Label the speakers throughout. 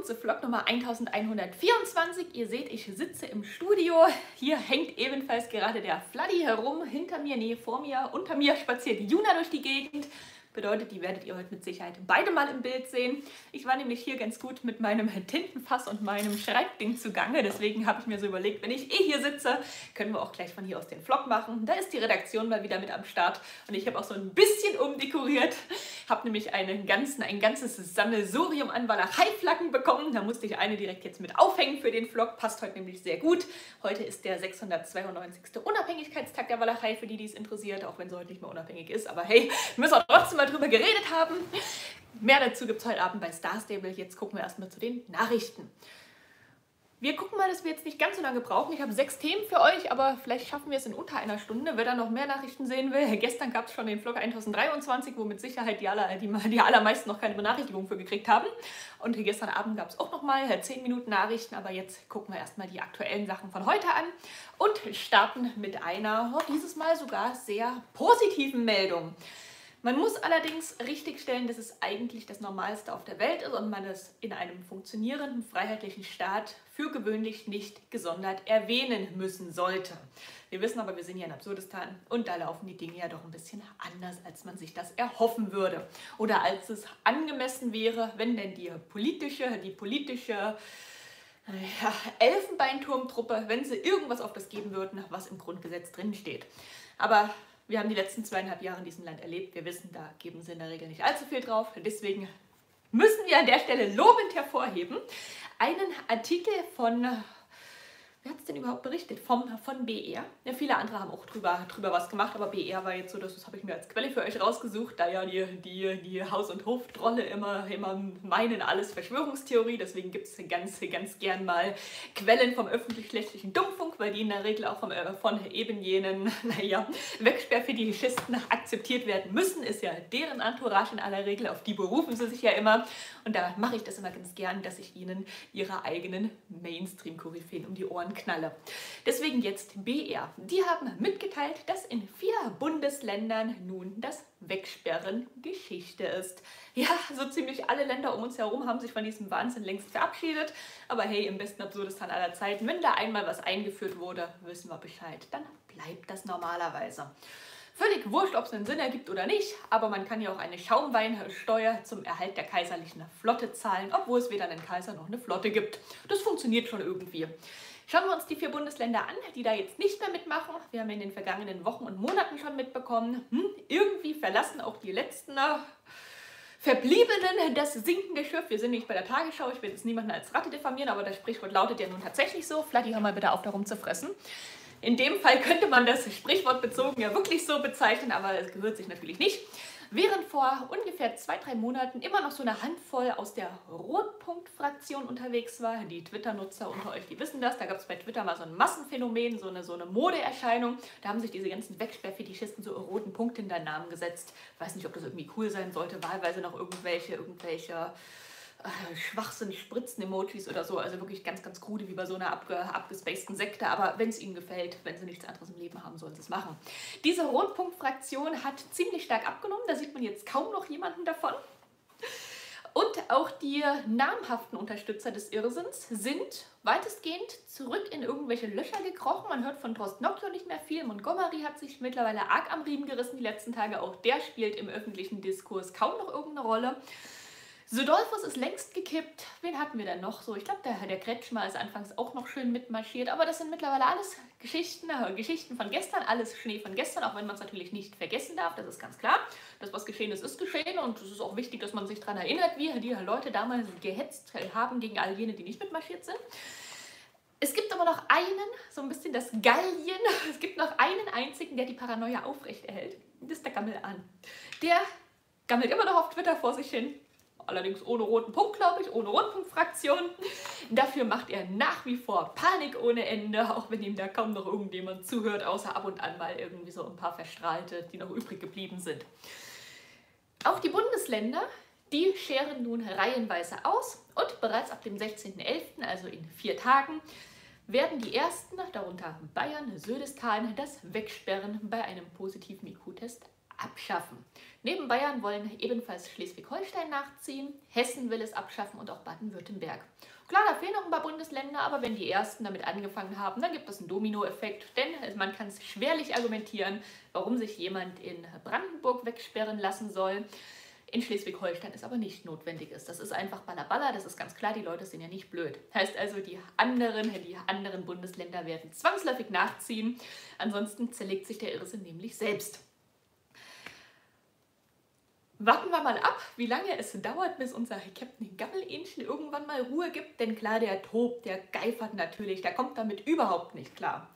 Speaker 1: willkommen zu Vlog Nummer 1124. Ihr seht, ich sitze im Studio. Hier hängt ebenfalls gerade der Fladdy herum. Hinter mir, nee, vor mir, unter mir spaziert Juna durch die Gegend. Bedeutet, die werdet ihr heute mit Sicherheit beide mal im Bild sehen. Ich war nämlich hier ganz gut mit meinem Tintenfass und meinem Schreibding zugange. Deswegen habe ich mir so überlegt, wenn ich eh hier sitze, können wir auch gleich von hier aus den Vlog machen. Da ist die Redaktion mal wieder mit am Start. Und ich habe auch so ein bisschen umdekoriert. Habe nämlich einen ganzen, ein ganzes Sammelsurium an Walachei-Flaggen bekommen. Da musste ich eine direkt jetzt mit aufhängen für den Vlog. Passt heute nämlich sehr gut. Heute ist der 692. Unabhängigkeitstag der Walachei, für die, die es interessiert. Auch wenn sie heute nicht mehr unabhängig ist. Aber hey, müssen wir trotzdem mal drüber geredet haben. Mehr dazu gibt es heute Abend bei Star Stable. Jetzt gucken wir erstmal zu den Nachrichten. Wir gucken mal, dass wir jetzt nicht ganz so lange brauchen. Ich habe sechs Themen für euch, aber vielleicht schaffen wir es in unter einer Stunde. Wer da noch mehr Nachrichten sehen will, gestern gab es schon den Vlog 1023, wo mit Sicherheit die, aller, die, die allermeisten noch keine Benachrichtigung für gekriegt haben. Und gestern Abend gab es auch noch mal 10 Minuten Nachrichten, aber jetzt gucken wir erstmal die aktuellen Sachen von heute an und starten mit einer, oh, dieses Mal sogar sehr positiven Meldung. Man muss allerdings richtigstellen, dass es eigentlich das Normalste auf der Welt ist und man es in einem funktionierenden freiheitlichen Staat für gewöhnlich nicht gesondert erwähnen müssen sollte. Wir wissen aber, wir sind hier in Absurdistan und da laufen die Dinge ja doch ein bisschen anders, als man sich das erhoffen würde. Oder als es angemessen wäre, wenn denn die politische, die politische ja, Elfenbeinturmtruppe, wenn sie irgendwas auf das geben würden, was im Grundgesetz drin steht. Aber wir haben die letzten zweieinhalb Jahre in diesem Land erlebt. Wir wissen, da geben sie in der Regel nicht allzu viel drauf. Deswegen müssen wir an der Stelle lobend hervorheben einen Artikel von Wer hat es denn überhaupt berichtet? Vom, von BR. Ja, viele andere haben auch drüber, drüber was gemacht, aber BR war jetzt so, das, das habe ich mir als Quelle für euch rausgesucht, da ja die, die, die Haus- und Hoftrolle immer, immer meinen, alles Verschwörungstheorie. Deswegen gibt es ganz, ganz gern mal Quellen vom öffentlich-rechtlichen Dummfunk, weil die in der Regel auch vom, äh, von eben jenen, naja, Wegsperrfetischisten akzeptiert werden müssen. Ist ja deren Entourage in aller Regel, auf die berufen sie sich ja immer. Und da mache ich das immer ganz gern, dass ich ihnen ihre eigenen Mainstream-Koryphäen um die Ohren knalle. Deswegen jetzt BR. Die haben mitgeteilt, dass in vier Bundesländern nun das Wegsperren Geschichte ist. Ja, so ziemlich alle Länder um uns herum haben sich von diesem Wahnsinn längst verabschiedet. Aber hey, im besten Absurdistan aller Zeiten, wenn da einmal was eingeführt wurde, wissen wir Bescheid. Dann bleibt das normalerweise. Völlig wurscht, ob es einen Sinn ergibt oder nicht, aber man kann ja auch eine Schaumweinsteuer zum Erhalt der kaiserlichen Flotte zahlen, obwohl es weder einen Kaiser noch eine Flotte gibt. Das funktioniert schon irgendwie. Schauen wir uns die vier Bundesländer an, die da jetzt nicht mehr mitmachen. Wir haben in den vergangenen Wochen und Monaten schon mitbekommen, hm, irgendwie verlassen auch die letzten äh, Verbliebenen das sinkende Schiff. Wir sind nicht bei der Tagesschau, ich will jetzt niemanden als Ratte diffamieren, aber das Sprichwort lautet ja nun tatsächlich so. Flatty, hör mal bitte auf, darum zu fressen. In dem Fall könnte man das Sprichwort bezogen ja wirklich so bezeichnen, aber es gehört sich natürlich nicht. Während vor ungefähr zwei, drei Monaten immer noch so eine Handvoll aus der Rotpunkt-Fraktion unterwegs war, die Twitter-Nutzer unter euch, die wissen das, da gab es bei Twitter mal so ein Massenphänomen, so eine, so eine Modeerscheinung, da haben sich diese ganzen Wegsperrfetischisten so roten Punkte in den Namen gesetzt. Ich weiß nicht, ob das irgendwie cool sein sollte, wahlweise noch irgendwelche, irgendwelche äh, Schwachsinn, Spritzen-Emojis oder so. Also wirklich ganz, ganz krude, wie bei so einer abge abgespaceden Sekte. Aber wenn es ihnen gefällt, wenn sie nichts anderes im Leben haben, sollen sie es machen. Diese Rotpunkt-Fraktion hat ziemlich stark abgenommen. Da sieht man jetzt kaum noch jemanden davon. Und auch die namhaften Unterstützer des Irrsinns sind weitestgehend zurück in irgendwelche Löcher gekrochen. Man hört von Trost Nocchio nicht mehr viel. Montgomery hat sich mittlerweile arg am Riemen gerissen die letzten Tage. Auch der spielt im öffentlichen Diskurs kaum noch irgendeine Rolle. Sudolphus ist längst gekippt. Wen hatten wir denn noch so? Ich glaube, der, der Kretschmer ist anfangs auch noch schön mitmarschiert. Aber das sind mittlerweile alles Geschichten, äh, Geschichten von gestern, alles Schnee von gestern, auch wenn man es natürlich nicht vergessen darf, das ist ganz klar. Das, was geschehen ist, ist geschehen und es ist auch wichtig, dass man sich daran erinnert, wie die Leute damals gehetzt haben gegen all jene, die nicht mitmarschiert sind. Es gibt aber noch einen, so ein bisschen das Gallien, es gibt noch einen einzigen, der die Paranoia aufrechterhält. Das ist der Gammel an. Der gammelt immer noch auf Twitter vor sich hin allerdings ohne roten Punkt, glaube ich, ohne Rotpunktfraktion. Dafür macht er nach wie vor Panik ohne Ende, auch wenn ihm da kaum noch irgendjemand zuhört, außer ab und an mal irgendwie so ein paar Verstrahlte, die noch übrig geblieben sind. Auch die Bundesländer, die scheren nun reihenweise aus und bereits ab dem 16.11., also in vier Tagen, werden die ersten, darunter Bayern, Södestan, das Wegsperren bei einem positiven IQ-Test abschaffen. Neben Bayern wollen ebenfalls Schleswig-Holstein nachziehen, Hessen will es abschaffen und auch Baden-Württemberg. Klar, da fehlen noch ein paar Bundesländer, aber wenn die ersten damit angefangen haben, dann gibt es einen Dominoeffekt, denn man kann es schwerlich argumentieren, warum sich jemand in Brandenburg wegsperren lassen soll. In Schleswig-Holstein ist aber nicht notwendig ist. Das ist einfach Ballaballa, das ist ganz klar, die Leute sind ja nicht blöd. Heißt also, die anderen, die anderen Bundesländer werden zwangsläufig nachziehen. Ansonsten zerlegt sich der Irrsinn nämlich selbst. Warten wir mal ab, wie lange es dauert, bis unser Captain Gammelinchen irgendwann mal Ruhe gibt. Denn klar, der tobt, der geifert natürlich, der kommt damit überhaupt nicht klar.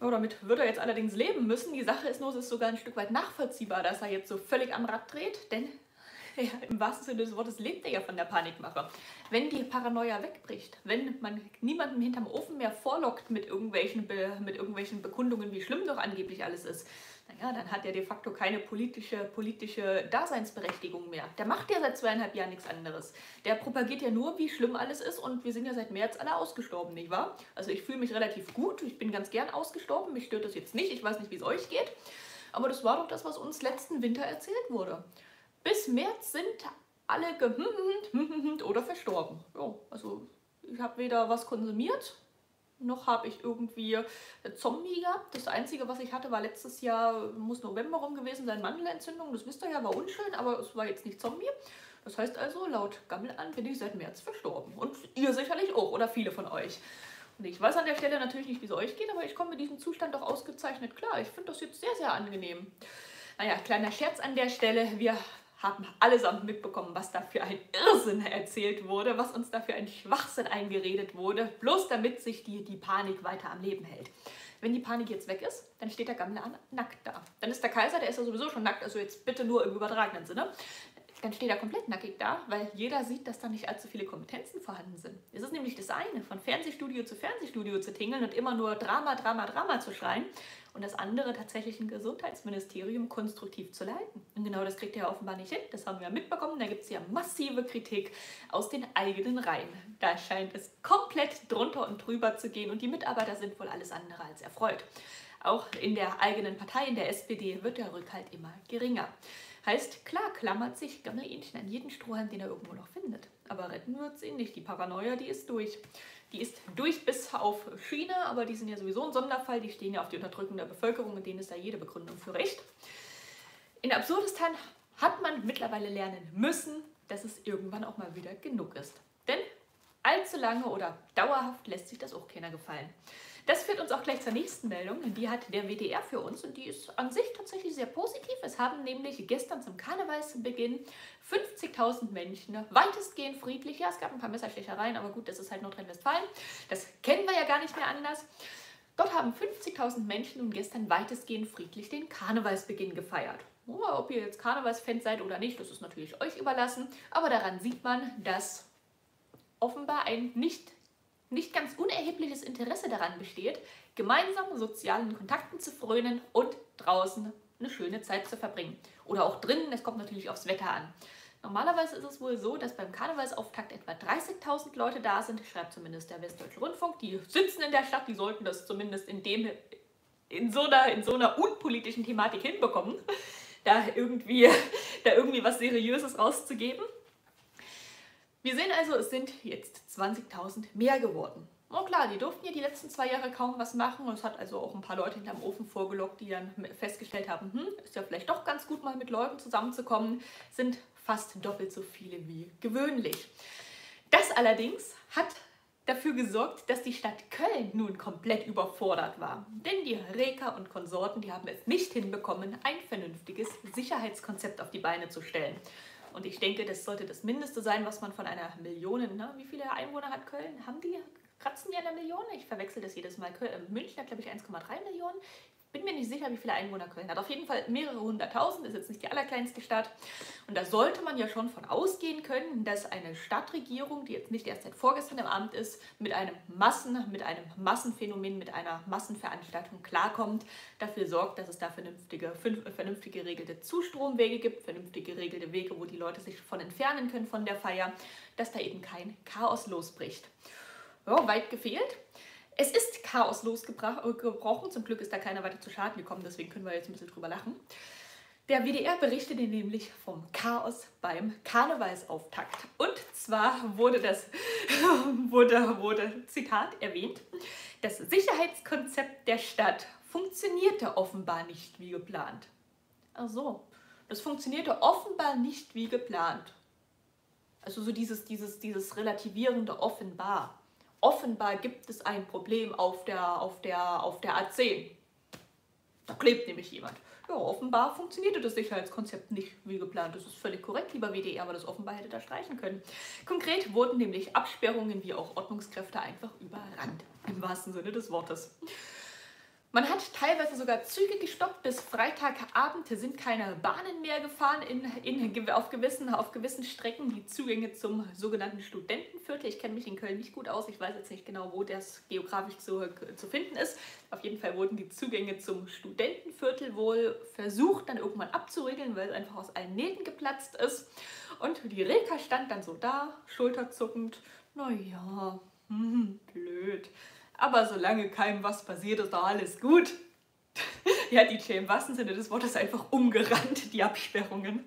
Speaker 1: Ja, damit wird er jetzt allerdings leben müssen. Die Sache ist nur, es ist sogar ein Stück weit nachvollziehbar, dass er jetzt so völlig am Rad dreht. Denn ja, im wahrsten Sinne des Wortes lebt er ja von der Panikmache. Wenn die Paranoia wegbricht, wenn man niemanden hinterm Ofen mehr vorlockt mit irgendwelchen, Be mit irgendwelchen Bekundungen, wie schlimm doch angeblich alles ist, naja, dann hat er de facto keine politische, politische Daseinsberechtigung mehr. Der macht ja seit zweieinhalb Jahren nichts anderes. Der propagiert ja nur, wie schlimm alles ist und wir sind ja seit März alle ausgestorben, nicht wahr? Also ich fühle mich relativ gut, ich bin ganz gern ausgestorben, mich stört das jetzt nicht, ich weiß nicht, wie es euch geht. Aber das war doch das, was uns letzten Winter erzählt wurde. Bis März sind alle oder verstorben. Ja, also ich habe weder was konsumiert, noch habe ich irgendwie Zombie gehabt. Das Einzige, was ich hatte, war letztes Jahr, muss November rum gewesen sein, Mandelentzündung. Das wisst ihr ja, war unschön, aber es war jetzt nicht Zombie. Das heißt also, laut Gammel an bin ich seit März verstorben. Und ihr sicherlich auch, oder viele von euch. Und ich weiß an der Stelle natürlich nicht, wie es euch geht, aber ich komme mit diesem Zustand doch ausgezeichnet klar. Ich finde das jetzt sehr, sehr angenehm. Naja, kleiner Scherz an der Stelle. Wir haben allesamt mitbekommen, was da für ein Irrsinn erzählt wurde, was uns da für ein Schwachsinn eingeredet wurde, bloß damit sich die, die Panik weiter am Leben hält. Wenn die Panik jetzt weg ist, dann steht der Gammler nackt da. Dann ist der Kaiser, der ist ja sowieso schon nackt, also jetzt bitte nur im übertragenen Sinne dann steht er komplett nackig da, weil jeder sieht, dass da nicht allzu viele Kompetenzen vorhanden sind. Es ist nämlich das eine, von Fernsehstudio zu Fernsehstudio zu tingeln und immer nur Drama, Drama, Drama zu schreien und das andere tatsächlich ein Gesundheitsministerium konstruktiv zu leiten. Und genau das kriegt er offenbar nicht hin, das haben wir mitbekommen, da gibt es ja massive Kritik aus den eigenen Reihen. Da scheint es komplett drunter und drüber zu gehen und die Mitarbeiter sind wohl alles andere als erfreut. Auch in der eigenen Partei, in der SPD, wird der Rückhalt immer geringer. Heißt, klar klammert sich Gammelinchen an jeden Strohhalm, den er irgendwo noch findet. Aber retten wird es ihn nicht. Die Paranoia, die ist durch. Die ist durch bis auf China, aber die sind ja sowieso ein Sonderfall. Die stehen ja auf die Unterdrückung der Bevölkerung und denen ist da jede Begründung für recht. In Absurdistan hat man mittlerweile lernen müssen, dass es irgendwann auch mal wieder genug ist. Allzu lange oder dauerhaft lässt sich das auch keiner gefallen. Das führt uns auch gleich zur nächsten Meldung. Die hat der WDR für uns und die ist an sich tatsächlich sehr positiv. Es haben nämlich gestern zum Karnevalsbeginn 50.000 Menschen weitestgehend friedlich, ja, es gab ein paar Messerstechereien, aber gut, das ist halt Nordrhein-Westfalen. Das kennen wir ja gar nicht mehr anders. Dort haben 50.000 Menschen nun gestern weitestgehend friedlich den Karnevalsbeginn gefeiert. Ob ihr jetzt Karnevalsfans seid oder nicht, das ist natürlich euch überlassen. Aber daran sieht man, dass offenbar ein nicht nicht ganz unerhebliches Interesse daran besteht, gemeinsam sozialen Kontakten zu frönen und draußen eine schöne Zeit zu verbringen. Oder auch drinnen, es kommt natürlich aufs Wetter an. Normalerweise ist es wohl so, dass beim Karnevalsauftakt etwa 30.000 Leute da sind, schreibt zumindest der Westdeutsche Rundfunk. Die sitzen in der Stadt, die sollten das zumindest in, dem, in, so, einer, in so einer unpolitischen Thematik hinbekommen, da irgendwie, da irgendwie was Seriöses rauszugeben. Wir sehen also, es sind jetzt 20.000 mehr geworden. Oh klar, die durften ja die letzten zwei Jahre kaum was machen. Es hat also auch ein paar Leute hinterm Ofen vorgelockt, die dann festgestellt haben, hm, ist ja vielleicht doch ganz gut, mal mit Leuten zusammenzukommen. Sind fast doppelt so viele wie gewöhnlich. Das allerdings hat dafür gesorgt, dass die Stadt Köln nun komplett überfordert war. Denn die Reker und Konsorten, die haben es nicht hinbekommen, ein vernünftiges Sicherheitskonzept auf die Beine zu stellen. Und ich denke, das sollte das Mindeste sein, was man von einer Million, ne? wie viele Einwohner hat Köln? Haben die, kratzen die eine Million? Ich verwechsel das jedes Mal. Köln, München hat, glaube ich, 1,3 Millionen bin mir nicht sicher, wie viele Einwohner Köln hat. Auf jeden Fall mehrere hunderttausend, ist jetzt nicht die allerkleinste Stadt. Und da sollte man ja schon von ausgehen können, dass eine Stadtregierung, die jetzt nicht erst seit vorgestern im Amt ist, mit einem Massen, mit einem Massenphänomen, mit einer Massenveranstaltung klarkommt, dafür sorgt, dass es da vernünftige, vernünftige geregelte Zustromwege gibt, vernünftige geregelte Wege, wo die Leute sich von entfernen können von der Feier, dass da eben kein Chaos losbricht. Ja, weit gefehlt. Es ist Chaos losgebrochen. Zum Glück ist da keiner weiter zu Schaden gekommen, deswegen können wir jetzt ein bisschen drüber lachen. Der WDR berichtete nämlich vom Chaos beim Karnevalsauftakt. Und zwar wurde das, wurde, wurde, Zitat erwähnt, das Sicherheitskonzept der Stadt funktionierte offenbar nicht wie geplant. Ach so, das funktionierte offenbar nicht wie geplant. Also so dieses, dieses, dieses relativierende offenbar. Offenbar gibt es ein Problem auf der, auf der, auf der A10. Da klebt nämlich jemand. Ja, offenbar funktionierte das Sicherheitskonzept nicht wie geplant. Das ist völlig korrekt, lieber WDR, aber das offenbar hätte da streichen können. Konkret wurden nämlich Absperrungen wie auch Ordnungskräfte einfach überrannt, im wahrsten Sinne des Wortes. Man hat teilweise sogar Züge gestoppt. Bis Freitagabend sind keine Bahnen mehr gefahren in, in, auf, gewissen, auf gewissen Strecken. Die Zugänge zum sogenannten Studentenviertel. Ich kenne mich in Köln nicht gut aus. Ich weiß jetzt nicht genau, wo das geografisch zu, zu finden ist. Auf jeden Fall wurden die Zugänge zum Studentenviertel wohl versucht, dann irgendwann abzuriegeln, weil es einfach aus allen Nähten geplatzt ist. Und die Rilka stand dann so da, schulterzuckend. Naja, hm, blöd. Aber solange keinem was passiert, ist doch alles gut. ja, DJ im wahrsten Sinne des Wortes einfach umgerannt, die Absperrungen.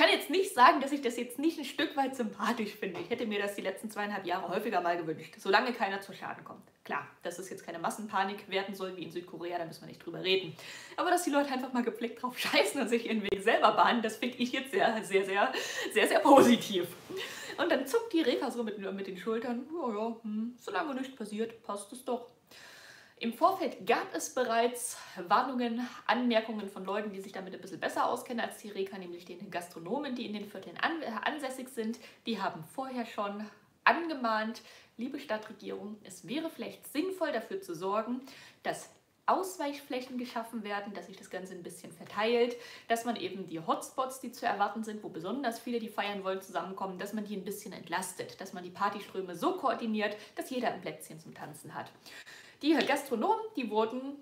Speaker 1: Ich kann jetzt nicht sagen, dass ich das jetzt nicht ein Stück weit sympathisch finde. Ich hätte mir das die letzten zweieinhalb Jahre häufiger mal gewünscht, solange keiner zu Schaden kommt. Klar, dass es jetzt keine Massenpanik werden soll wie in Südkorea, da müssen wir nicht drüber reden. Aber dass die Leute einfach mal gepflegt drauf scheißen und sich ihren Weg selber bahnen, das finde ich jetzt sehr, sehr, sehr, sehr, sehr positiv. Und dann zuckt die Reka so mit, mit den Schultern. Ja, ja, hm, solange nichts passiert, passt es doch. Im Vorfeld gab es bereits Warnungen, Anmerkungen von Leuten, die sich damit ein bisschen besser auskennen als die Reka, nämlich den Gastronomen, die in den Vierteln an, äh, ansässig sind. Die haben vorher schon angemahnt, liebe Stadtregierung, es wäre vielleicht sinnvoll dafür zu sorgen, dass Ausweichflächen geschaffen werden, dass sich das Ganze ein bisschen verteilt, dass man eben die Hotspots, die zu erwarten sind, wo besonders viele, die feiern wollen, zusammenkommen, dass man die ein bisschen entlastet, dass man die Partyströme so koordiniert, dass jeder ein Plätzchen zum Tanzen hat. Die Gastronomen, die wurden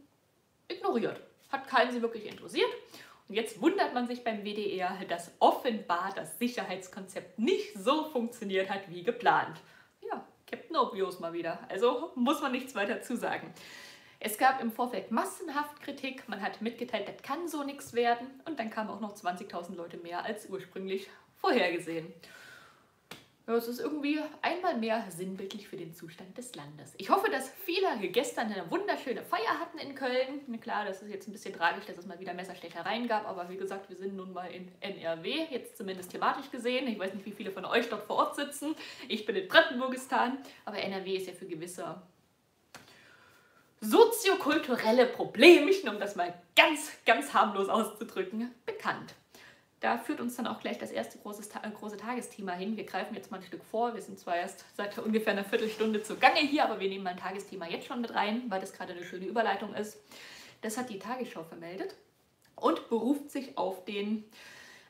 Speaker 1: ignoriert. Hat keinen sie wirklich interessiert. Und jetzt wundert man sich beim WDR, dass offenbar das Sicherheitskonzept nicht so funktioniert hat wie geplant. Ja, Captain Obvious mal wieder. Also muss man nichts weiter zu sagen. Es gab im Vorfeld massenhaft Kritik, man hat mitgeteilt, das kann so nichts werden und dann kamen auch noch 20.000 Leute mehr als ursprünglich vorhergesehen. Es ist irgendwie einmal mehr sinnbildlich für den Zustand des Landes. Ich hoffe, dass viele gestern eine wunderschöne Feier hatten in Köln. Klar, das ist jetzt ein bisschen tragisch, dass es mal wieder Messerstechereien gab, aber wie gesagt, wir sind nun mal in NRW, jetzt zumindest thematisch gesehen. Ich weiß nicht, wie viele von euch dort vor Ort sitzen. Ich bin in Brandenburgistan, aber NRW ist ja für gewisse soziokulturelle Problemchen, um das mal ganz, ganz harmlos auszudrücken, bekannt. Da führt uns dann auch gleich das erste große, große Tagesthema hin. Wir greifen jetzt mal ein Stück vor. Wir sind zwar erst seit ungefähr einer Viertelstunde zugange hier, aber wir nehmen mein Tagesthema jetzt schon mit rein, weil das gerade eine schöne Überleitung ist. Das hat die Tagesschau vermeldet und beruft sich auf den,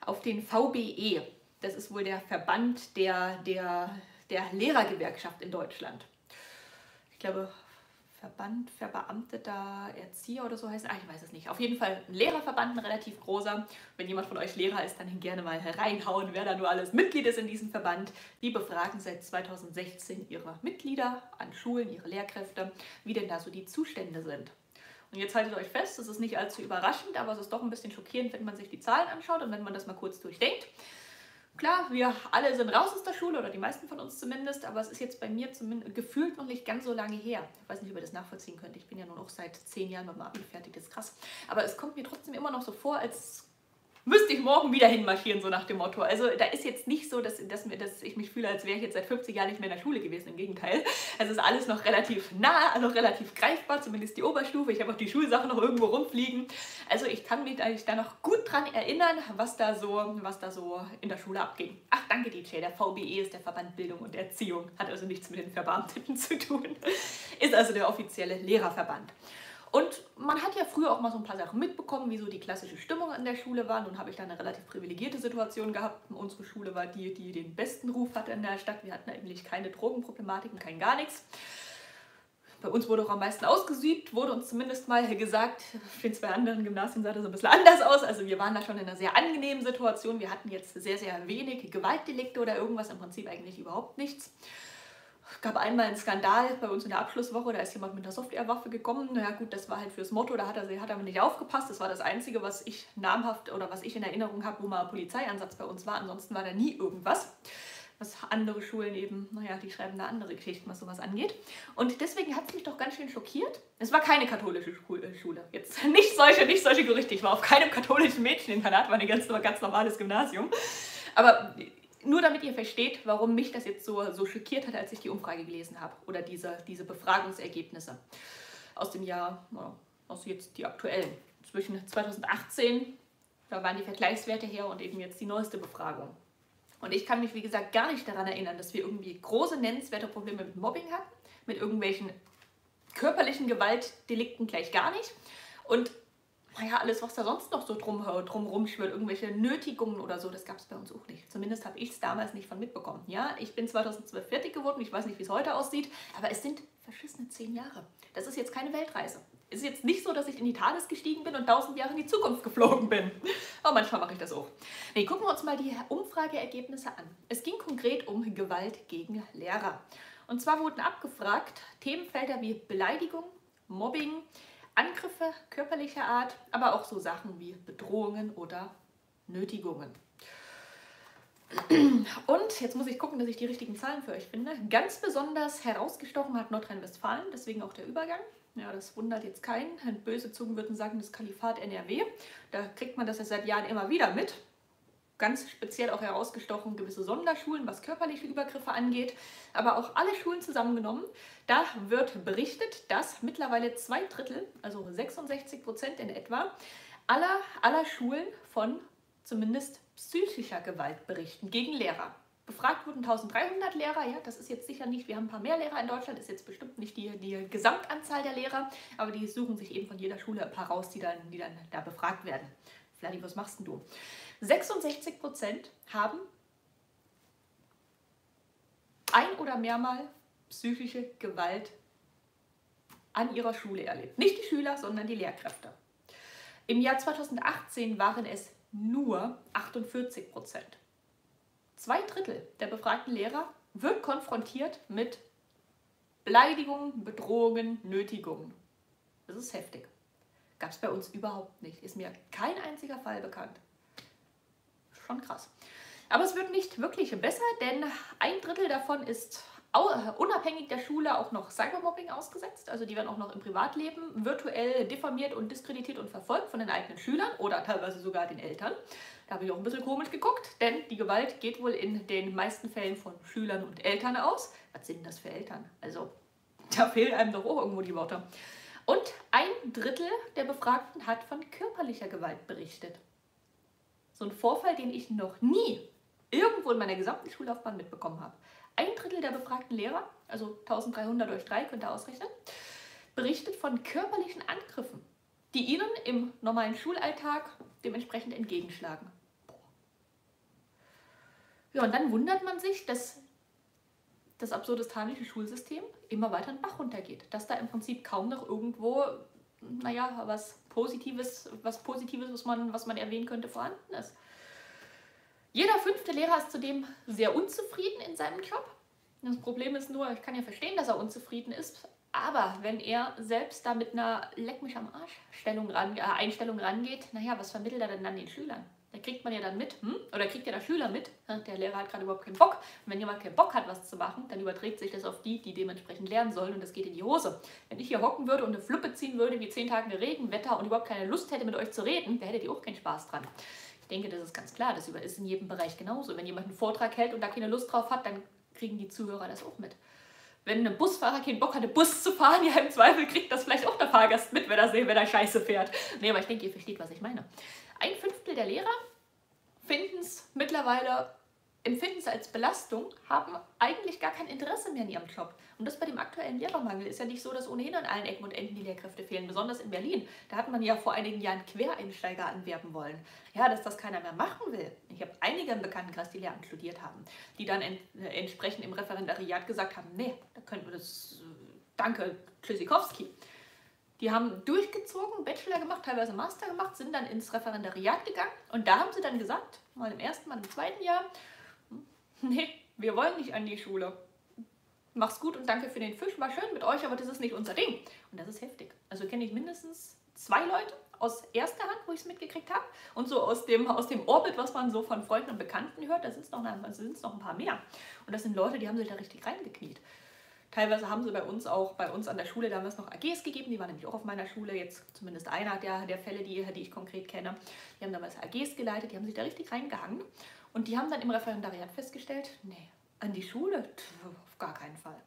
Speaker 1: auf den VBE. Das ist wohl der Verband der, der, der Lehrergewerkschaft in Deutschland. Ich glaube, Verband verbeamteter Erzieher oder so heißt. Ah, ich weiß es nicht. Auf jeden Fall ein Lehrerverband, ein relativ großer. Wenn jemand von euch Lehrer ist, dann gerne mal hereinhauen, wer da nur alles Mitglied ist in diesem Verband. Die befragen seit 2016 ihre Mitglieder an Schulen, ihre Lehrkräfte, wie denn da so die Zustände sind. Und jetzt haltet euch fest, es ist nicht allzu überraschend, aber es ist doch ein bisschen schockierend, wenn man sich die Zahlen anschaut und wenn man das mal kurz durchdenkt. Klar, wir alle sind raus aus der Schule oder die meisten von uns zumindest, aber es ist jetzt bei mir zumindest gefühlt noch nicht ganz so lange her. Ich weiß nicht, ob ihr das nachvollziehen könnt. Ich bin ja nur noch seit zehn Jahren dem Abi fertig, das ist krass. Aber es kommt mir trotzdem immer noch so vor, als müsste ich morgen wieder hinmarschieren, so nach dem Motto. Also da ist jetzt nicht so, dass, dass, dass ich mich fühle, als wäre ich jetzt seit 50 Jahren nicht mehr in der Schule gewesen. Im Gegenteil. Es ist alles noch relativ nah, noch relativ greifbar, zumindest die Oberstufe. Ich habe auch die Schulsachen noch irgendwo rumfliegen. Also ich kann mich eigentlich da noch gut dran erinnern, was da so, was da so in der Schule abging. Ach, danke DJ. Der VBE ist der Verband Bildung und Erziehung. Hat also nichts mit den Verbeamteten zu tun. Ist also der offizielle Lehrerverband. Und man hat ja früher auch mal so ein paar Sachen mitbekommen, wie so die klassische Stimmung an der Schule war. Nun habe ich da eine relativ privilegierte Situation gehabt. Unsere Schule war die, die den besten Ruf hatte in der Stadt. Wir hatten eigentlich keine Drogenproblematiken, kein gar nichts. Bei uns wurde auch am meisten ausgesiebt, wurde uns zumindest mal gesagt, auf den zwei anderen Gymnasien sah das ein bisschen anders aus. Also wir waren da schon in einer sehr angenehmen Situation. Wir hatten jetzt sehr, sehr wenig Gewaltdelikte oder irgendwas, im Prinzip eigentlich überhaupt nichts gab einmal einen Skandal bei uns in der Abschlusswoche, da ist jemand mit einer Softwarewaffe gekommen. Na ja, gut, das war halt fürs Motto, da hat er, hat er nicht aufgepasst. Das war das Einzige, was ich namhaft oder was ich in Erinnerung habe, wo mal ein Polizeieinsatz bei uns war. Ansonsten war da nie irgendwas. Was andere Schulen eben, naja, die schreiben da andere Geschichten, was sowas angeht. Und deswegen hat es mich doch ganz schön schockiert. Es war keine katholische äh, Schule. Jetzt nicht solche, nicht solche Gerüchte. Ich war auf keinem katholischen Mädcheninternat, war ein ganz, ganz normales Gymnasium. Aber nur damit ihr versteht, warum mich das jetzt so, so schockiert hat, als ich die Umfrage gelesen habe oder diese, diese Befragungsergebnisse aus dem Jahr, aus jetzt die aktuellen, zwischen 2018, da waren die Vergleichswerte her und eben jetzt die neueste Befragung. Und ich kann mich, wie gesagt, gar nicht daran erinnern, dass wir irgendwie große nennenswerte Probleme mit Mobbing hatten, mit irgendwelchen körperlichen Gewaltdelikten gleich gar nicht. Und naja, alles, was da sonst noch so drum, drum schwirrt, irgendwelche Nötigungen oder so, das gab es bei uns auch nicht. Zumindest habe ich es damals nicht von mitbekommen. Ja, ich bin 2012 fertig geworden, ich weiß nicht, wie es heute aussieht, aber es sind verschissene zehn Jahre. Das ist jetzt keine Weltreise. Es ist jetzt nicht so, dass ich in die TARDIS gestiegen bin und tausend Jahre in die Zukunft geflogen bin. Aber manchmal mache ich das auch. Nee, gucken wir uns mal die Umfrageergebnisse an. Es ging konkret um Gewalt gegen Lehrer. Und zwar wurden abgefragt Themenfelder wie Beleidigung, Mobbing, Angriffe körperlicher Art, aber auch so Sachen wie Bedrohungen oder Nötigungen. Und jetzt muss ich gucken, dass ich die richtigen Zahlen für euch finde. Ganz besonders herausgestochen hat Nordrhein-Westfalen, deswegen auch der Übergang. Ja, das wundert jetzt keinen. Böse Zungen würden sagen, das Kalifat NRW. Da kriegt man das ja seit Jahren immer wieder mit ganz speziell auch herausgestochen gewisse Sonderschulen, was körperliche Übergriffe angeht, aber auch alle Schulen zusammengenommen. Da wird berichtet, dass mittlerweile zwei Drittel, also 66 Prozent in etwa, aller, aller Schulen von zumindest psychischer Gewalt berichten gegen Lehrer. Befragt wurden 1300 Lehrer, ja, das ist jetzt sicher nicht, wir haben ein paar mehr Lehrer in Deutschland, ist jetzt bestimmt nicht die, die Gesamtanzahl der Lehrer, aber die suchen sich eben von jeder Schule ein paar raus, die dann, die dann da befragt werden. Vladi, was machst denn du? 66 Prozent haben ein oder mehrmal psychische Gewalt an ihrer Schule erlebt. Nicht die Schüler, sondern die Lehrkräfte. Im Jahr 2018 waren es nur 48 Prozent. Zwei Drittel der befragten Lehrer wird konfrontiert mit Beleidigungen, Bedrohungen, Nötigungen. Das ist heftig. Gab es bei uns überhaupt nicht. Ist mir kein einziger Fall bekannt. Schon krass. Aber es wird nicht wirklich besser, denn ein Drittel davon ist unabhängig der Schule auch noch Cybermobbing ausgesetzt. Also die werden auch noch im Privatleben virtuell diffamiert und diskreditiert und verfolgt von den eigenen Schülern oder teilweise sogar den Eltern. Da habe ich auch ein bisschen komisch geguckt, denn die Gewalt geht wohl in den meisten Fällen von Schülern und Eltern aus. Was sind das für Eltern? Also da fehlen einem doch auch irgendwo die Worte. Und ein Drittel der Befragten hat von körperlicher Gewalt berichtet. So ein Vorfall, den ich noch nie irgendwo in meiner gesamten Schullaufbahn mitbekommen habe. Ein Drittel der befragten Lehrer, also 1300 durch 3 könnt ihr ausrechnen, berichtet von körperlichen Angriffen, die ihnen im normalen Schulalltag dementsprechend entgegenschlagen. Ja, und dann wundert man sich, dass das absurdistanische Schulsystem immer weiter in Bach runtergeht. Dass da im Prinzip kaum noch irgendwo, naja, was Positives, was Positives, was man, was man erwähnen könnte, vorhanden ist. Jeder fünfte Lehrer ist zudem sehr unzufrieden in seinem Job. Das Problem ist nur, ich kann ja verstehen, dass er unzufrieden ist, aber wenn er selbst da mit einer Leck mich am Arsch Stellung ran, äh, Einstellung rangeht, naja, was vermittelt er denn dann den Schülern? Da kriegt man ja dann mit, hm? oder kriegt ja der Schüler mit, der Lehrer hat gerade überhaupt keinen Bock. Und wenn jemand keinen Bock hat, was zu machen, dann überträgt sich das auf die, die dementsprechend lernen sollen und das geht in die Hose. Wenn ich hier hocken würde und eine Fluppe ziehen würde, wie zehn Tage Regenwetter und überhaupt keine Lust hätte, mit euch zu reden, da hättet ihr auch keinen Spaß dran. Ich denke, das ist ganz klar, das ist in jedem Bereich genauso. Wenn jemand einen Vortrag hält und da keine Lust drauf hat, dann kriegen die Zuhörer das auch mit. Wenn ein Busfahrer keinen Bock hat, einen Bus zu fahren, ja im Zweifel kriegt das vielleicht auch der Fahrgast mit, wenn er, wenn er scheiße fährt. Nee, aber ich denke, ihr versteht, was ich meine. Ein Fünftel der Lehrer finden es mittlerweile, empfinden es als Belastung, haben eigentlich gar kein Interesse mehr in ihrem Job. Und das bei dem aktuellen Lehrermangel ist ja nicht so, dass ohnehin an allen Ecken und Enden die Lehrkräfte fehlen, besonders in Berlin. Da hat man ja vor einigen Jahren Quereinsteiger anwerben wollen. Ja, dass das keiner mehr machen will. Ich habe einige im Bekanntenkreis, die Lehramt studiert haben, die dann ent äh, entsprechend im Referendariat gesagt haben, nee, da könnten wir das, äh, danke, Tschüssikowski. Die haben durchgezogen, Bachelor gemacht, teilweise Master gemacht, sind dann ins Referendariat gegangen und da haben sie dann gesagt, mal im ersten, mal im zweiten Jahr, hm, nee, wir wollen nicht an die Schule. mach's gut und danke für den Fisch, war schön mit euch, aber das ist nicht unser Ding. Und das ist heftig. Also kenne ich mindestens zwei Leute aus erster Hand, wo ich es mitgekriegt habe und so aus dem, aus dem Orbit, was man so von Freunden und Bekannten hört, da sind es noch, noch ein paar mehr. Und das sind Leute, die haben sich da richtig reingekniet. Teilweise haben sie bei uns auch, bei uns an der Schule damals noch AGs gegeben, die waren nämlich auch auf meiner Schule, jetzt zumindest einer der, der Fälle, die, die ich konkret kenne. Die haben damals AGs geleitet, die haben sich da richtig reingehangen und die haben dann im Referendariat festgestellt, nee, an die Schule, auf gar keinen Fall.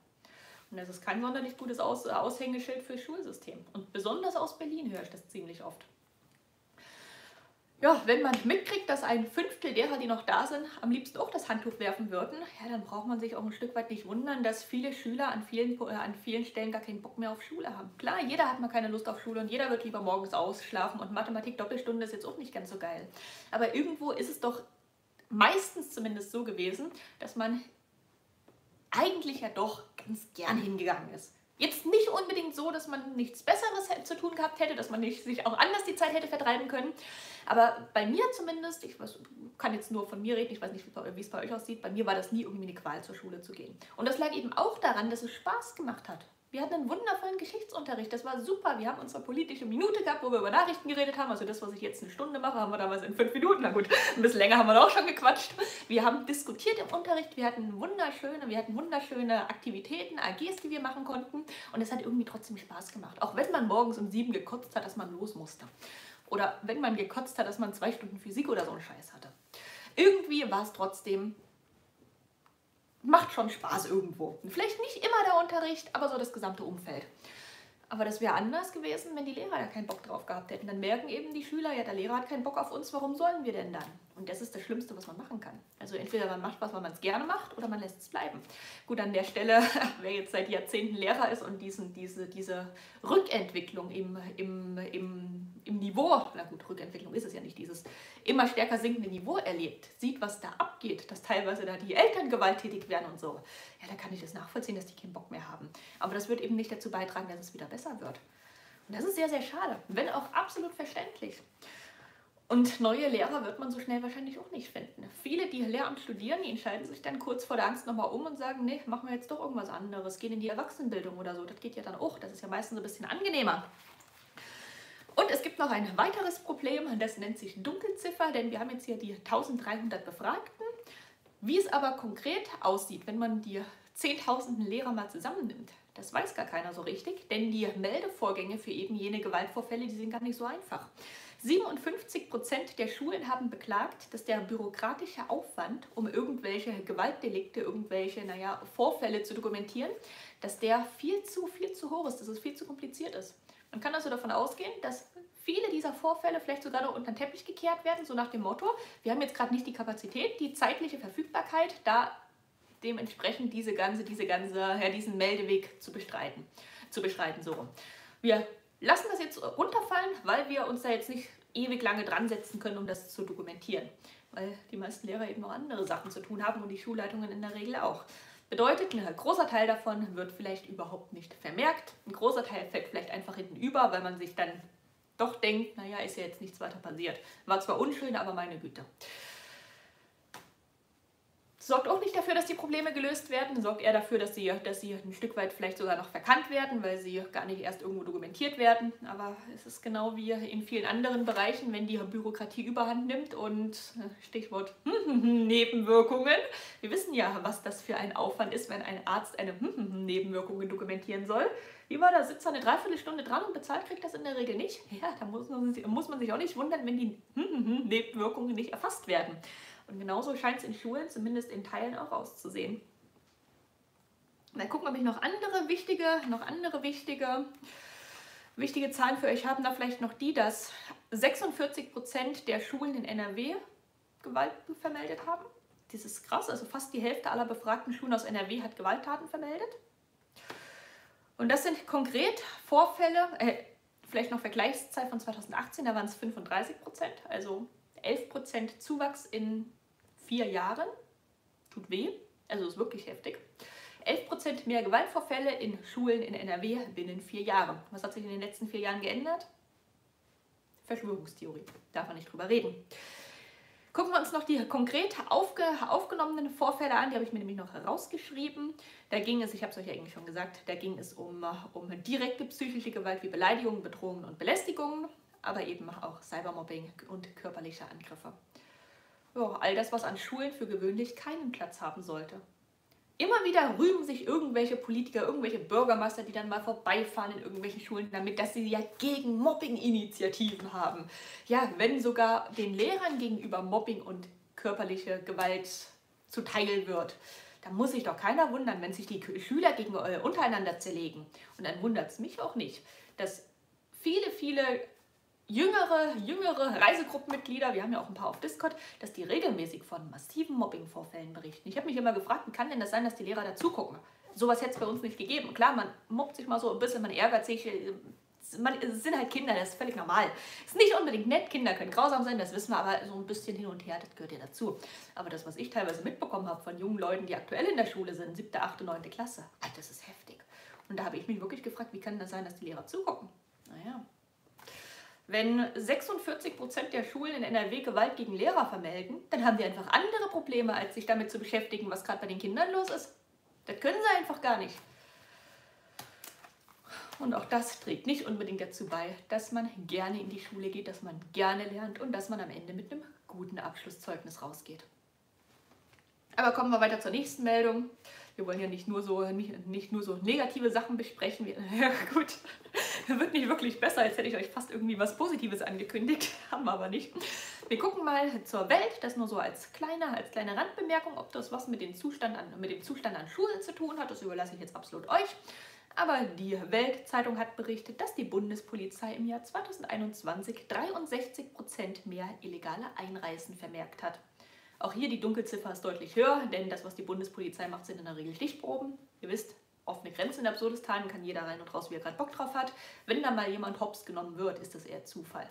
Speaker 1: Und das ist kein sonderlich gutes Aus Aushängeschild fürs Schulsystem. Und besonders aus Berlin höre ich das ziemlich oft ja, wenn man mitkriegt, dass ein Fünftel derer, die noch da sind, am liebsten auch das Handtuch werfen würden, ja, dann braucht man sich auch ein Stück weit nicht wundern, dass viele Schüler an vielen, äh, an vielen Stellen gar keinen Bock mehr auf Schule haben. Klar, jeder hat mal keine Lust auf Schule und jeder wird lieber morgens ausschlafen und Mathematik-Doppelstunde ist jetzt auch nicht ganz so geil. Aber irgendwo ist es doch meistens zumindest so gewesen, dass man eigentlich ja doch ganz gern hingegangen ist. Jetzt nicht unbedingt so, dass man nichts Besseres zu tun gehabt hätte, dass man nicht sich auch anders die Zeit hätte vertreiben können. Aber bei mir zumindest, ich weiß, kann jetzt nur von mir reden, ich weiß nicht, wie es bei euch aussieht, bei mir war das nie irgendwie eine Qual, zur Schule zu gehen. Und das lag eben auch daran, dass es Spaß gemacht hat. Wir hatten einen wundervollen Geschichtsunterricht, das war super. Wir haben unsere politische Minute gehabt, wo wir über Nachrichten geredet haben. Also das, was ich jetzt eine Stunde mache, haben wir damals in fünf Minuten. Na gut, ein bisschen länger haben wir auch schon gequatscht. Wir haben diskutiert im Unterricht, wir hatten wunderschöne, wir hatten wunderschöne Aktivitäten, AGs, die wir machen konnten. Und es hat irgendwie trotzdem Spaß gemacht. Auch wenn man morgens um sieben gekotzt hat, dass man los musste. Oder wenn man gekotzt hat, dass man zwei Stunden Physik oder so einen Scheiß hatte. Irgendwie war es trotzdem macht schon Spaß irgendwo. Vielleicht nicht immer der Unterricht, aber so das gesamte Umfeld. Aber das wäre anders gewesen, wenn die Lehrer da keinen Bock drauf gehabt hätten. Dann merken eben die Schüler, ja, der Lehrer hat keinen Bock auf uns, warum sollen wir denn dann? Und das ist das Schlimmste, was man machen kann. Also entweder man macht was, weil man es gerne macht, oder man lässt es bleiben. Gut, an der Stelle, wer jetzt seit Jahrzehnten Lehrer ist und diesen, diese, diese Rückentwicklung im, im, im, im Niveau, na gut, Rückentwicklung ist es ja nicht, dieses immer stärker sinkende Niveau erlebt, sieht, was da abgeht, dass teilweise da die Eltern gewalttätig werden und so, ja, da kann ich das nachvollziehen, dass die keinen Bock mehr haben. Aber das wird eben nicht dazu beitragen, dass es wieder besser wird. Und das ist sehr, sehr schade, wenn auch absolut verständlich. Und neue Lehrer wird man so schnell wahrscheinlich auch nicht finden. Viele, die Lehramt studieren, die entscheiden sich dann kurz vor der Angst nochmal um und sagen, nee, machen wir jetzt doch irgendwas anderes, gehen in die Erwachsenenbildung oder so. Das geht ja dann auch, das ist ja meistens ein bisschen angenehmer. Und es gibt noch ein weiteres Problem, das nennt sich Dunkelziffer, denn wir haben jetzt hier die 1300 Befragten. Wie es aber konkret aussieht, wenn man die 10.000 Lehrer mal zusammennimmt, das weiß gar keiner so richtig, denn die Meldevorgänge für eben jene Gewaltvorfälle, die sind gar nicht so einfach. 57 Prozent der Schulen haben beklagt, dass der bürokratische Aufwand, um irgendwelche Gewaltdelikte, irgendwelche naja, Vorfälle zu dokumentieren, dass der viel zu, viel zu hoch ist, dass es viel zu kompliziert ist. Man kann also davon ausgehen, dass viele dieser Vorfälle vielleicht sogar noch unter den Teppich gekehrt werden, so nach dem Motto, wir haben jetzt gerade nicht die Kapazität, die zeitliche Verfügbarkeit, da dementsprechend diese ganze, diese ganze, ja, diesen Meldeweg zu bestreiten, zu bestreiten. So. Wir lassen das jetzt runterfallen, weil wir uns da jetzt nicht ewig lange dran setzen können, um das zu dokumentieren. Weil die meisten Lehrer eben noch andere Sachen zu tun haben und die Schulleitungen in der Regel auch. Bedeutet, ein großer Teil davon wird vielleicht überhaupt nicht vermerkt. Ein großer Teil fällt vielleicht einfach hinten über, weil man sich dann doch denkt, naja, ist ja jetzt nichts weiter passiert. War zwar unschön, aber meine Güte sorgt auch nicht dafür, dass die Probleme gelöst werden, sorgt eher dafür, dass sie, dass sie ein Stück weit vielleicht sogar noch verkannt werden, weil sie gar nicht erst irgendwo dokumentiert werden. Aber es ist genau wie in vielen anderen Bereichen, wenn die Bürokratie überhand nimmt und äh, Stichwort Nebenwirkungen. Wir wissen ja, was das für ein Aufwand ist, wenn ein Arzt eine Nebenwirkungen dokumentieren soll. Wie war da? Sitzt er eine Dreiviertelstunde dran und bezahlt kriegt das in der Regel nicht? Ja, da muss man, muss man sich auch nicht wundern, wenn die Nebenwirkungen nicht erfasst werden. Und genauso scheint es in Schulen zumindest in Teilen auch auszusehen. Dann gucken, ob ich noch andere wichtige, noch andere wichtige, wichtige Zahlen für euch habe. Da vielleicht noch die, dass 46 Prozent der Schulen in NRW Gewalt vermeldet haben. Das ist krass, also fast die Hälfte aller befragten Schulen aus NRW hat Gewalttaten vermeldet. Und das sind konkret Vorfälle, äh, vielleicht noch Vergleichszahl von 2018, da waren es 35 Prozent, also 11 Prozent Zuwachs in vier Jahren. Tut weh, also ist wirklich heftig. 11% mehr Gewaltvorfälle in Schulen in NRW binnen vier Jahren. Was hat sich in den letzten vier Jahren geändert? Verschwörungstheorie. Darf man nicht drüber reden. Gucken wir uns noch die konkret aufge aufgenommenen Vorfälle an, die habe ich mir nämlich noch herausgeschrieben. Da ging es, ich habe es euch ja eigentlich schon gesagt, da ging es um, um direkte psychische Gewalt wie Beleidigungen, Bedrohungen und Belästigungen, aber eben auch Cybermobbing und körperliche Angriffe. Ja, all das, was an Schulen für gewöhnlich keinen Platz haben sollte. Immer wieder rühmen sich irgendwelche Politiker, irgendwelche Bürgermeister, die dann mal vorbeifahren in irgendwelchen Schulen damit, dass sie ja gegen Mobbing-Initiativen haben. Ja, wenn sogar den Lehrern gegenüber Mobbing und körperliche Gewalt zuteil wird, dann muss sich doch keiner wundern, wenn sich die Schüler gegen, äh, untereinander zerlegen. Und dann wundert es mich auch nicht, dass viele, viele jüngere, jüngere Reisegruppenmitglieder, wir haben ja auch ein paar auf Discord, dass die regelmäßig von massiven Mobbingvorfällen berichten. Ich habe mich immer gefragt, wie kann denn das sein, dass die Lehrer dazugucken? Sowas hätte es bei uns nicht gegeben. Klar, man mobbt sich mal so ein bisschen, man ärgert sich. Man, es sind halt Kinder, das ist völlig normal. Ist nicht unbedingt nett, Kinder können grausam sein, das wissen wir, aber so ein bisschen hin und her, das gehört ja dazu. Aber das, was ich teilweise mitbekommen habe von jungen Leuten, die aktuell in der Schule sind, siebte, achte, neunte Klasse, das ist heftig. Und da habe ich mich wirklich gefragt, wie kann das sein, dass die Lehrer zugucken? Naja, wenn 46 Prozent der Schulen in NRW Gewalt gegen Lehrer vermelden, dann haben wir einfach andere Probleme, als sich damit zu beschäftigen, was gerade bei den Kindern los ist. Das können sie einfach gar nicht. Und auch das trägt nicht unbedingt dazu bei, dass man gerne in die Schule geht, dass man gerne lernt und dass man am Ende mit einem guten Abschlusszeugnis rausgeht. Aber kommen wir weiter zur nächsten Meldung. Wir wollen ja nicht nur so, nicht, nicht nur so negative Sachen besprechen. Ja, gut, wird nicht wirklich besser, als hätte ich euch fast irgendwie was Positives angekündigt. Haben wir aber nicht. Wir gucken mal zur Welt, das nur so als kleine, als kleine Randbemerkung, ob das was mit dem, Zustand an, mit dem Zustand an Schulen zu tun hat. Das überlasse ich jetzt absolut euch. Aber die Weltzeitung hat berichtet, dass die Bundespolizei im Jahr 2021 63 Prozent mehr illegale Einreisen vermerkt hat. Auch hier die Dunkelziffer ist deutlich höher, denn das, was die Bundespolizei macht, sind in der Regel Stichproben. Ihr wisst, offene Grenzen in Absurdistan kann jeder rein und raus, wie er gerade Bock drauf hat. Wenn da mal jemand hops genommen wird, ist das eher Zufall.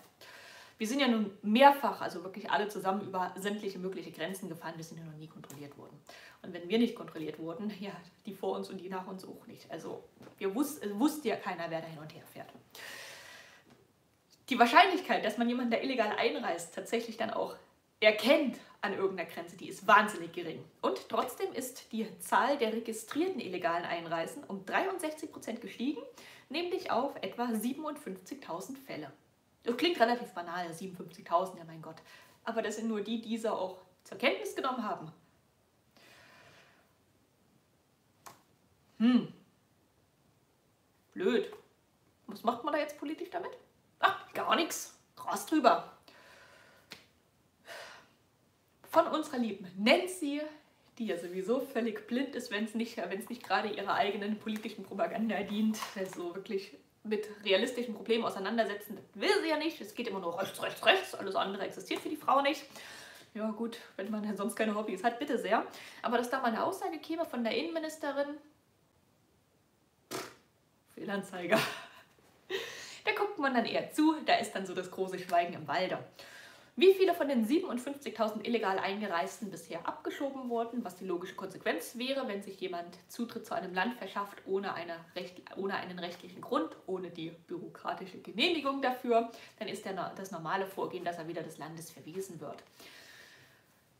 Speaker 1: Wir sind ja nun mehrfach, also wirklich alle zusammen über sämtliche mögliche Grenzen gefahren. Wir sind ja noch nie kontrolliert worden. Und wenn wir nicht kontrolliert wurden, ja, die vor uns und die nach uns auch nicht. Also wir wus wusste ja keiner, wer da hin und her fährt. Die Wahrscheinlichkeit, dass man jemanden, der illegal einreist, tatsächlich dann auch erkennt an irgendeiner Grenze, die ist wahnsinnig gering. Und trotzdem ist die Zahl der registrierten illegalen Einreisen um 63 Prozent gestiegen, nämlich auf etwa 57.000 Fälle. Das klingt relativ banal, 57.000, ja mein Gott. Aber das sind nur die, die diese auch zur Kenntnis genommen haben. Hm. Blöd. Was macht man da jetzt politisch damit? Ach, gar nichts. Raus drüber von unserer lieben Nancy, die ja sowieso völlig blind ist, wenn es nicht, nicht gerade ihrer eigenen politischen Propaganda dient. Also wirklich mit realistischen Problemen auseinandersetzen, das will sie ja nicht. Es geht immer nur rechts, rechts, rechts. Alles andere existiert für die Frau nicht. Ja gut, wenn man sonst keine Hobbys hat, bitte sehr. Aber dass da mal eine Aussage käme von der Innenministerin, Fehlanzeiger. Da guckt man dann eher zu, da ist dann so das große Schweigen im Walde. Wie viele von den 57.000 illegal Eingereisten bisher abgeschoben wurden, was die logische Konsequenz wäre, wenn sich jemand Zutritt zu einem Land verschafft ohne, eine Recht, ohne einen rechtlichen Grund, ohne die bürokratische Genehmigung dafür, dann ist der, das normale Vorgehen, dass er wieder des Landes verwiesen wird.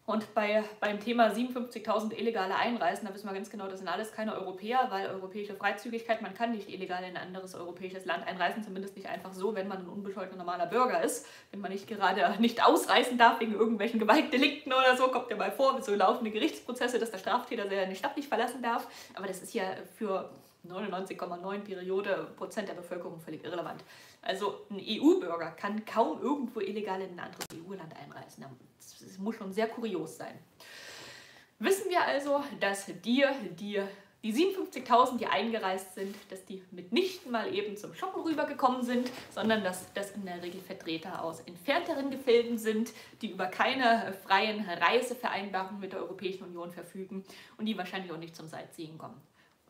Speaker 1: Und bei, beim Thema 57.000 illegale Einreisen, da wissen wir ganz genau, das sind alles keine Europäer, weil europäische Freizügigkeit, man kann nicht illegal in ein anderes europäisches Land einreisen, zumindest nicht einfach so, wenn man ein unbescholtener normaler Bürger ist. Wenn man nicht gerade nicht ausreisen darf wegen irgendwelchen Gewaltdelikten oder so, kommt ja mal vor, mit so laufende Gerichtsprozesse, dass der Straftäter seine Stadt nicht verlassen darf. Aber das ist ja für 99,9 Periode Prozent der Bevölkerung völlig irrelevant. Also ein EU-Bürger kann kaum irgendwo illegal in ein anderes EU-Land einreisen. Das muss schon sehr kurios sein. Wissen wir also, dass die, die, die 57.000, die eingereist sind, dass die mitnichten mal eben zum Shoppen rübergekommen sind, sondern dass das in der Regel Vertreter aus entfernteren Gefilden sind, die über keine freien Reisevereinbarungen mit der Europäischen Union verfügen und die wahrscheinlich auch nicht zum Sightseeing kommen.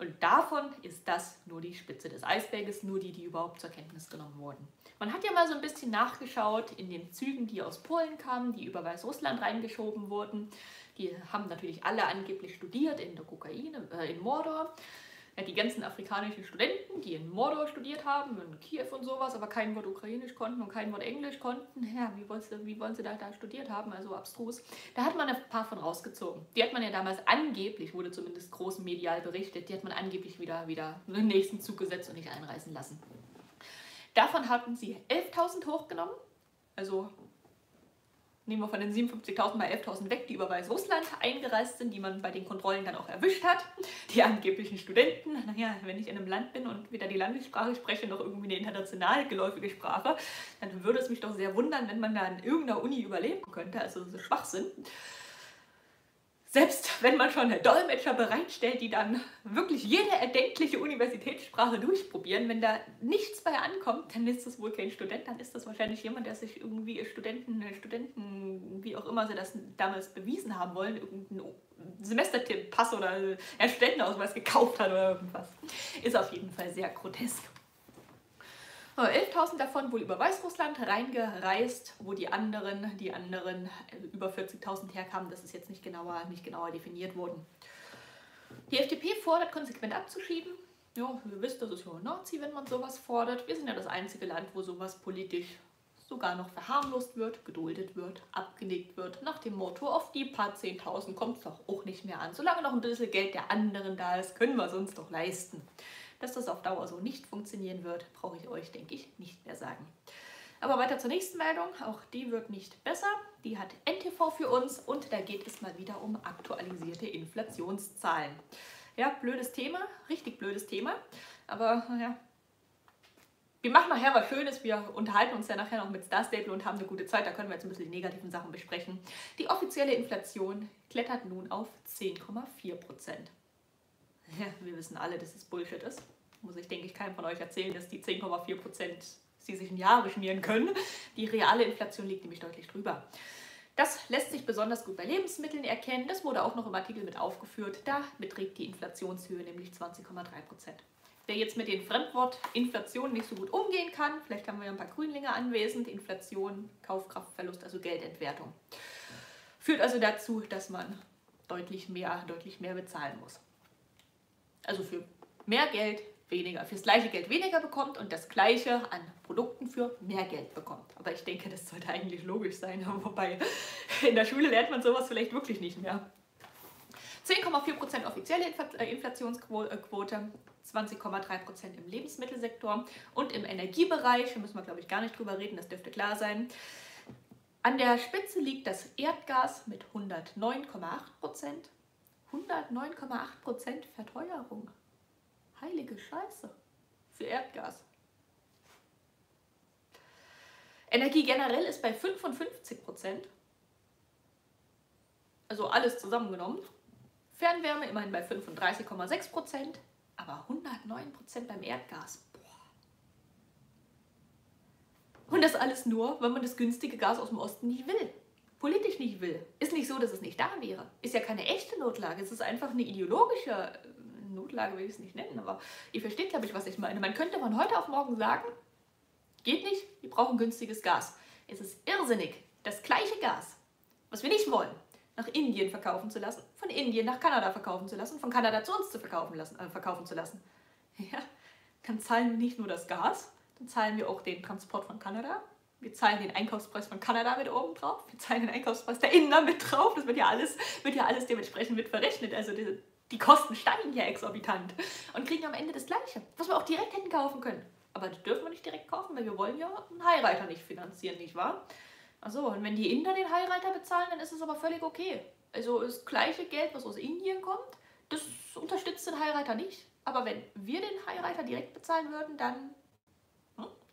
Speaker 1: Und davon ist das nur die Spitze des Eisberges, nur die, die überhaupt zur Kenntnis genommen wurden. Man hat ja mal so ein bisschen nachgeschaut in den Zügen, die aus Polen kamen, die über Weißrussland reingeschoben wurden. Die haben natürlich alle angeblich studiert in der Kokain, äh, in Mordor. Ja, die ganzen afrikanischen Studenten, die in Mordor studiert haben, in Kiew und sowas, aber kein Wort Ukrainisch konnten und kein Wort Englisch konnten, ja, wie wollen sie, wie wollen sie da, da studiert haben, also abstrus. Da hat man ein paar von rausgezogen. Die hat man ja damals angeblich, wurde zumindest groß medial berichtet, die hat man angeblich wieder, wieder in den nächsten Zug gesetzt und nicht einreisen lassen. Davon hatten sie 11.000 hochgenommen, also nehmen wir von den 57.000 mal 11.000 weg, die über Weißrussland eingereist sind, die man bei den Kontrollen dann auch erwischt hat. Die angeblichen Studenten, naja, wenn ich in einem Land bin und weder die Landessprache spreche noch irgendwie eine international geläufige Sprache, dann würde es mich doch sehr wundern, wenn man da in irgendeiner Uni überleben könnte, also so Schwachsinn selbst wenn man schon Dolmetscher bereitstellt, die dann wirklich jede erdenkliche Universitätssprache durchprobieren, wenn da nichts bei ankommt, dann ist das wohl kein Student, dann ist das wahrscheinlich jemand, der sich irgendwie Studenten, Studenten, wie auch immer sie das damals bewiesen haben wollen, irgendeinen Semesterpass oder einen Studentenausweis gekauft hat oder irgendwas. Ist auf jeden Fall sehr grotesk. 11.000 davon wohl über Weißrussland reingereist, wo die anderen, die anderen äh, über 40.000 herkamen. Das ist jetzt nicht genauer, nicht genauer definiert worden. Die FDP fordert, konsequent abzuschieben. Ja, ihr wisst, das ist ja Nazi, wenn man sowas fordert. Wir sind ja das einzige Land, wo sowas politisch sogar noch verharmlost wird, geduldet wird, abgenickt wird. Nach dem Motto, auf die paar 10.000 kommt es doch auch nicht mehr an. Solange noch ein bisschen Geld der anderen da ist, können wir es uns doch leisten. Dass das auf Dauer so nicht funktionieren wird, brauche ich euch, denke ich, nicht mehr sagen. Aber weiter zur nächsten Meldung. Auch die wird nicht besser. Die hat NTV für uns und da geht es mal wieder um aktualisierte Inflationszahlen. Ja, blödes Thema, richtig blödes Thema. Aber ja, wir machen nachher was Schönes. Wir unterhalten uns ja nachher noch mit Star Stable und haben eine gute Zeit. Da können wir jetzt ein bisschen die negativen Sachen besprechen. Die offizielle Inflation klettert nun auf 10,4 Prozent. Ja, wir wissen alle, dass es Bullshit ist. Muss ich, denke ich, keinem von euch erzählen, dass die 10,4 Prozent sie sich in Jahre schmieren können. Die reale Inflation liegt nämlich deutlich drüber. Das lässt sich besonders gut bei Lebensmitteln erkennen. Das wurde auch noch im Artikel mit aufgeführt. Da beträgt die Inflationshöhe nämlich 20,3 Prozent. Wer jetzt mit dem Fremdwort Inflation nicht so gut umgehen kann, vielleicht haben wir ja ein paar Grünlinge anwesend, Inflation, Kaufkraftverlust, also Geldentwertung. Führt also dazu, dass man deutlich mehr, deutlich mehr bezahlen muss also für mehr Geld weniger, fürs gleiche Geld weniger bekommt und das gleiche an Produkten für mehr Geld bekommt. Aber ich denke, das sollte eigentlich logisch sein, wobei in der Schule lernt man sowas vielleicht wirklich nicht mehr. 10,4% offizielle äh, Inflationsquote, 20,3% im Lebensmittelsektor und im Energiebereich, da müssen wir glaube ich gar nicht drüber reden, das dürfte klar sein. An der Spitze liegt das Erdgas mit 109,8%, 109,8% Verteuerung. Heilige Scheiße. Für Erdgas. Energie generell ist bei 55%. Also alles zusammengenommen. Fernwärme immerhin bei 35,6%, aber 109% beim Erdgas. Boah. Und das alles nur, wenn man das günstige Gas aus dem Osten nicht will politisch nicht will. Ist nicht so, dass es nicht da wäre. Ist ja keine echte Notlage. Es ist einfach eine ideologische äh, Notlage, will ich es nicht nennen, aber ihr versteht, glaube ich, was ich meine. Man könnte von heute auf morgen sagen, geht nicht, wir brauchen günstiges Gas. Es ist irrsinnig, das gleiche Gas, was wir nicht wollen, nach Indien verkaufen zu lassen, von Indien nach Kanada verkaufen zu lassen, von Kanada zu uns zu verkaufen, lassen, äh, verkaufen zu lassen. Ja, dann zahlen wir nicht nur das Gas, dann zahlen wir auch den Transport von Kanada, wir zahlen den Einkaufspreis von Kanada mit oben drauf, wir zahlen den Einkaufspreis der Inder mit drauf, das wird ja alles, wird ja alles dementsprechend mit verrechnet. Also die, die Kosten steigen ja exorbitant und kriegen am Ende das Gleiche, was wir auch direkt hätten kaufen können. Aber das dürfen wir nicht direkt kaufen, weil wir wollen ja einen Heirater nicht finanzieren, nicht wahr? Achso, und wenn die Inder den Heirater bezahlen, dann ist es aber völlig okay. Also das gleiche Geld, was aus Indien kommt, das unterstützt den Heirater nicht. Aber wenn wir den Heirater direkt bezahlen würden, dann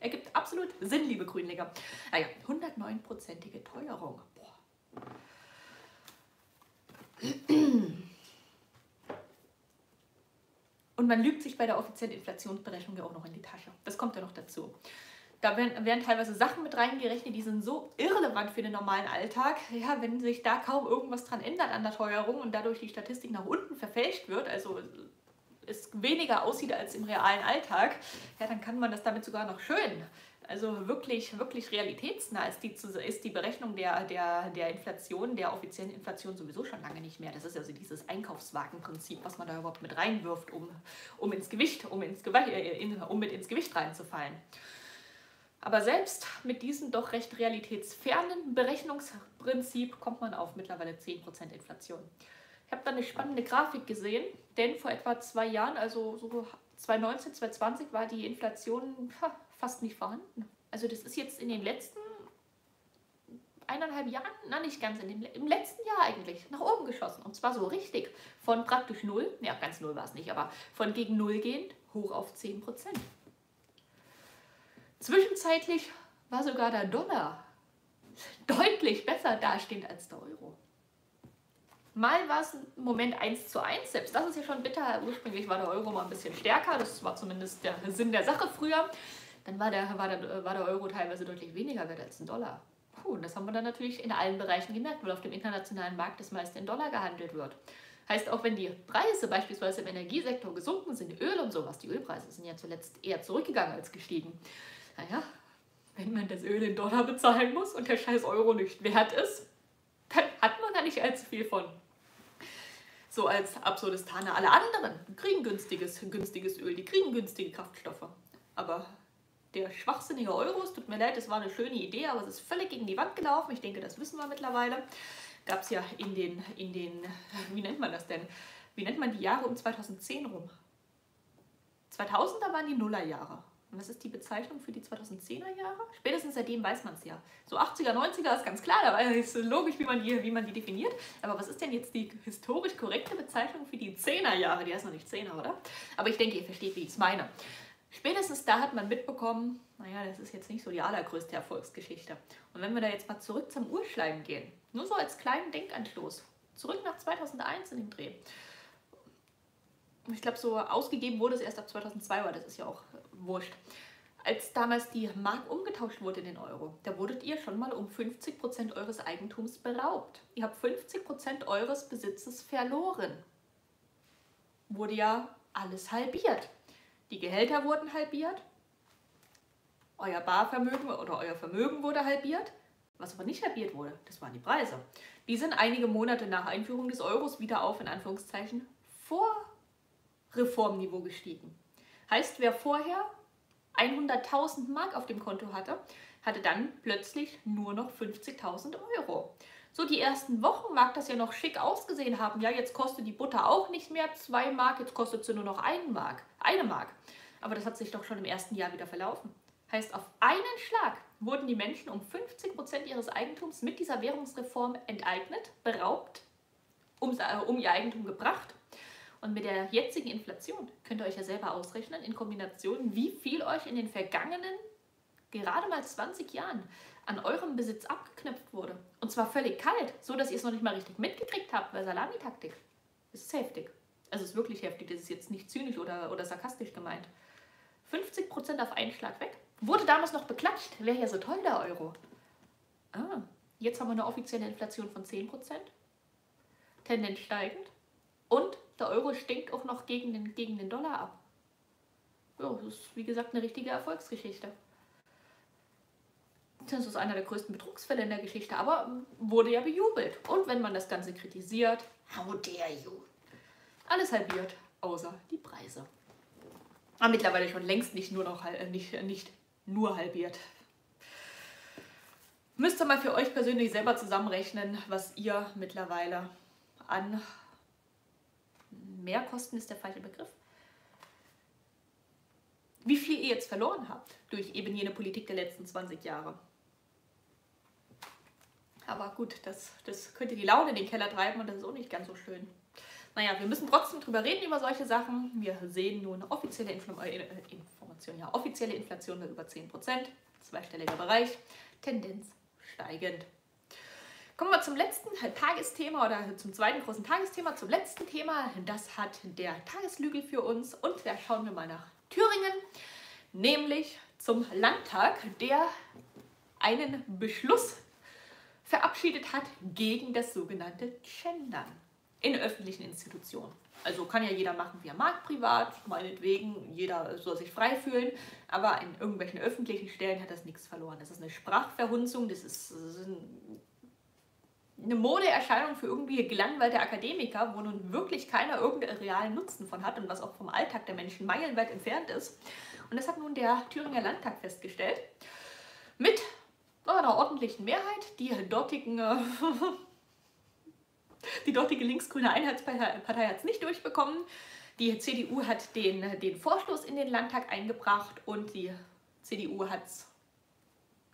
Speaker 1: Ergibt absolut Sinn, liebe Grünlinge. Naja, 109-prozentige Teuerung. Boah. Und man lügt sich bei der offiziellen Inflationsberechnung ja auch noch in die Tasche. Das kommt ja noch dazu. Da werden, werden, teilweise Sachen mit reingerechnet, die sind so irrelevant für den normalen Alltag. Ja, wenn sich da kaum irgendwas dran ändert an der Teuerung und dadurch die Statistik nach unten verfälscht wird, also es weniger aussieht als im realen Alltag, ja, dann kann man das damit sogar noch schön Also wirklich, wirklich realitätsnah ist die, ist die Berechnung der, der, der Inflation, der offiziellen Inflation sowieso schon lange nicht mehr. Das ist also dieses Einkaufswagenprinzip, was man da überhaupt mit reinwirft, um, um ins Gewicht, um, ins Gewicht, äh, in, um mit ins Gewicht reinzufallen. Aber selbst mit diesem doch recht realitätsfernen Berechnungsprinzip kommt man auf mittlerweile 10% Inflation. Ich habe da eine spannende Grafik gesehen, denn vor etwa zwei Jahren, also so 2019, 2020, war die Inflation fast nicht vorhanden. Also das ist jetzt in den letzten eineinhalb Jahren, na nicht ganz, in dem, im letzten Jahr eigentlich, nach oben geschossen. Und zwar so richtig. Von praktisch null, ja ganz null war es nicht, aber von gegen null gehend hoch auf 10 Prozent. Zwischenzeitlich war sogar der Dollar deutlich besser dastehend als der Euro. Mal war es im Moment 1 zu 1, selbst das ist ja schon bitter. Ursprünglich war der Euro mal ein bisschen stärker, das war zumindest der Sinn der Sache früher. Dann war der, war der, war der Euro teilweise deutlich weniger wert als ein Dollar. Puh, und das haben wir dann natürlich in allen Bereichen gemerkt, weil auf dem internationalen Markt das meiste in Dollar gehandelt wird. Heißt, auch wenn die Preise beispielsweise im Energiesektor gesunken sind, Öl und sowas, die Ölpreise sind ja zuletzt eher zurückgegangen als gestiegen. Naja, wenn man das Öl in Dollar bezahlen muss und der scheiß Euro nicht wert ist, dann hat man da nicht allzu viel von so als Absurdistane. Alle anderen kriegen günstiges, günstiges Öl, die kriegen günstige Kraftstoffe. Aber der schwachsinnige Euro, es tut mir leid, das war eine schöne Idee, aber es ist völlig gegen die Wand gelaufen. Ich denke, das wissen wir mittlerweile. Gab es ja in den, in den, wie nennt man das denn? Wie nennt man die Jahre um 2010 rum? 2000er waren die Nullerjahre. Und was ist die Bezeichnung für die 2010er Jahre? Spätestens seitdem weiß man es ja. So 80er, 90er ist ganz klar, da ist logisch, wie man, die, wie man die definiert. Aber was ist denn jetzt die historisch korrekte Bezeichnung für die 10er Jahre? Die heißt noch nicht 10er, oder? Aber ich denke, ihr versteht, wie ich es meine. Spätestens da hat man mitbekommen, naja, das ist jetzt nicht so die allergrößte Erfolgsgeschichte. Und wenn wir da jetzt mal zurück zum Urschleim gehen, nur so als kleinen Denkanstoß, zurück nach 2001 in den Dreh. Ich glaube, so ausgegeben wurde es erst ab 2002, aber das ist ja auch wurscht. Als damals die Mark umgetauscht wurde in den Euro, da wurdet ihr schon mal um 50% eures Eigentums beraubt. Ihr habt 50% eures Besitzes verloren. Wurde ja alles halbiert. Die Gehälter wurden halbiert, euer Barvermögen oder euer Vermögen wurde halbiert. Was aber nicht halbiert wurde, das waren die Preise. Die sind einige Monate nach Einführung des Euros wieder auf, in Anführungszeichen, vor Reformniveau gestiegen. Heißt, wer vorher 100.000 Mark auf dem Konto hatte, hatte dann plötzlich nur noch 50.000 Euro. So, die ersten Wochen mag das ja noch schick ausgesehen haben. Ja, jetzt kostet die Butter auch nicht mehr 2 Mark, jetzt kostet sie nur noch 1 Mark, eine Mark. Aber das hat sich doch schon im ersten Jahr wieder verlaufen. Heißt, auf einen Schlag wurden die Menschen um 50 Prozent ihres Eigentums mit dieser Währungsreform enteignet, beraubt, um, äh, um ihr Eigentum gebracht und mit der jetzigen Inflation könnt ihr euch ja selber ausrechnen, in Kombination, wie viel euch in den vergangenen gerade mal 20 Jahren an eurem Besitz abgeknüpft wurde. Und zwar völlig kalt, so dass ihr es noch nicht mal richtig mitgekriegt habt, weil Salamitaktik. Ist heftig. Also es ist wirklich heftig, das ist jetzt nicht zynisch oder, oder sarkastisch gemeint. 50% auf einen Schlag weg. Wurde damals noch beklatscht, wäre ja so toll der Euro. Ah, jetzt haben wir eine offizielle Inflation von 10%. Tendenz steigend. Und der Euro stinkt auch noch gegen den, gegen den Dollar ab. Ja, das ist wie gesagt eine richtige Erfolgsgeschichte. Das ist einer der größten Betrugsfälle in der Geschichte, aber wurde ja bejubelt. Und wenn man das Ganze kritisiert, how dare you? Alles halbiert, außer die Preise. Aber mittlerweile schon längst nicht nur noch äh, nicht, nicht nur halbiert. Müsst ihr mal für euch persönlich selber zusammenrechnen, was ihr mittlerweile an Mehrkosten ist der falsche Begriff. Wie viel ihr jetzt verloren habt durch eben jene Politik der letzten 20 Jahre. Aber gut, das, das könnte die Laune in den Keller treiben und das ist auch nicht ganz so schön. Naja, wir müssen trotzdem drüber reden über solche Sachen. Wir sehen nun offizielle Infl äh, Information, ja, offizielle Inflation bei über 10%, zweistelliger Bereich, Tendenz steigend. Kommen wir zum letzten Tagesthema oder zum zweiten großen Tagesthema, zum letzten Thema. Das hat der Tageslügel für uns und da schauen wir mal nach Thüringen, nämlich zum Landtag, der einen Beschluss verabschiedet hat gegen das sogenannte Gendern. in öffentlichen Institutionen. Also kann ja jeder machen, wie er mag, privat, meinetwegen, jeder soll sich frei fühlen, aber in irgendwelchen öffentlichen Stellen hat das nichts verloren. Das ist eine Sprachverhunzung, das ist, das ist eine Modeerscheinung für irgendwie gelangweilte Akademiker, wo nun wirklich keiner irgendeinen realen Nutzen von hat und was auch vom Alltag der Menschen meilenweit entfernt ist. Und das hat nun der Thüringer Landtag festgestellt. Mit einer ordentlichen Mehrheit, die dortigen äh, Die dortige linksgrüne Einheitspartei hat es nicht durchbekommen. Die CDU hat den, den Vorstoß in den Landtag eingebracht und die CDU hat es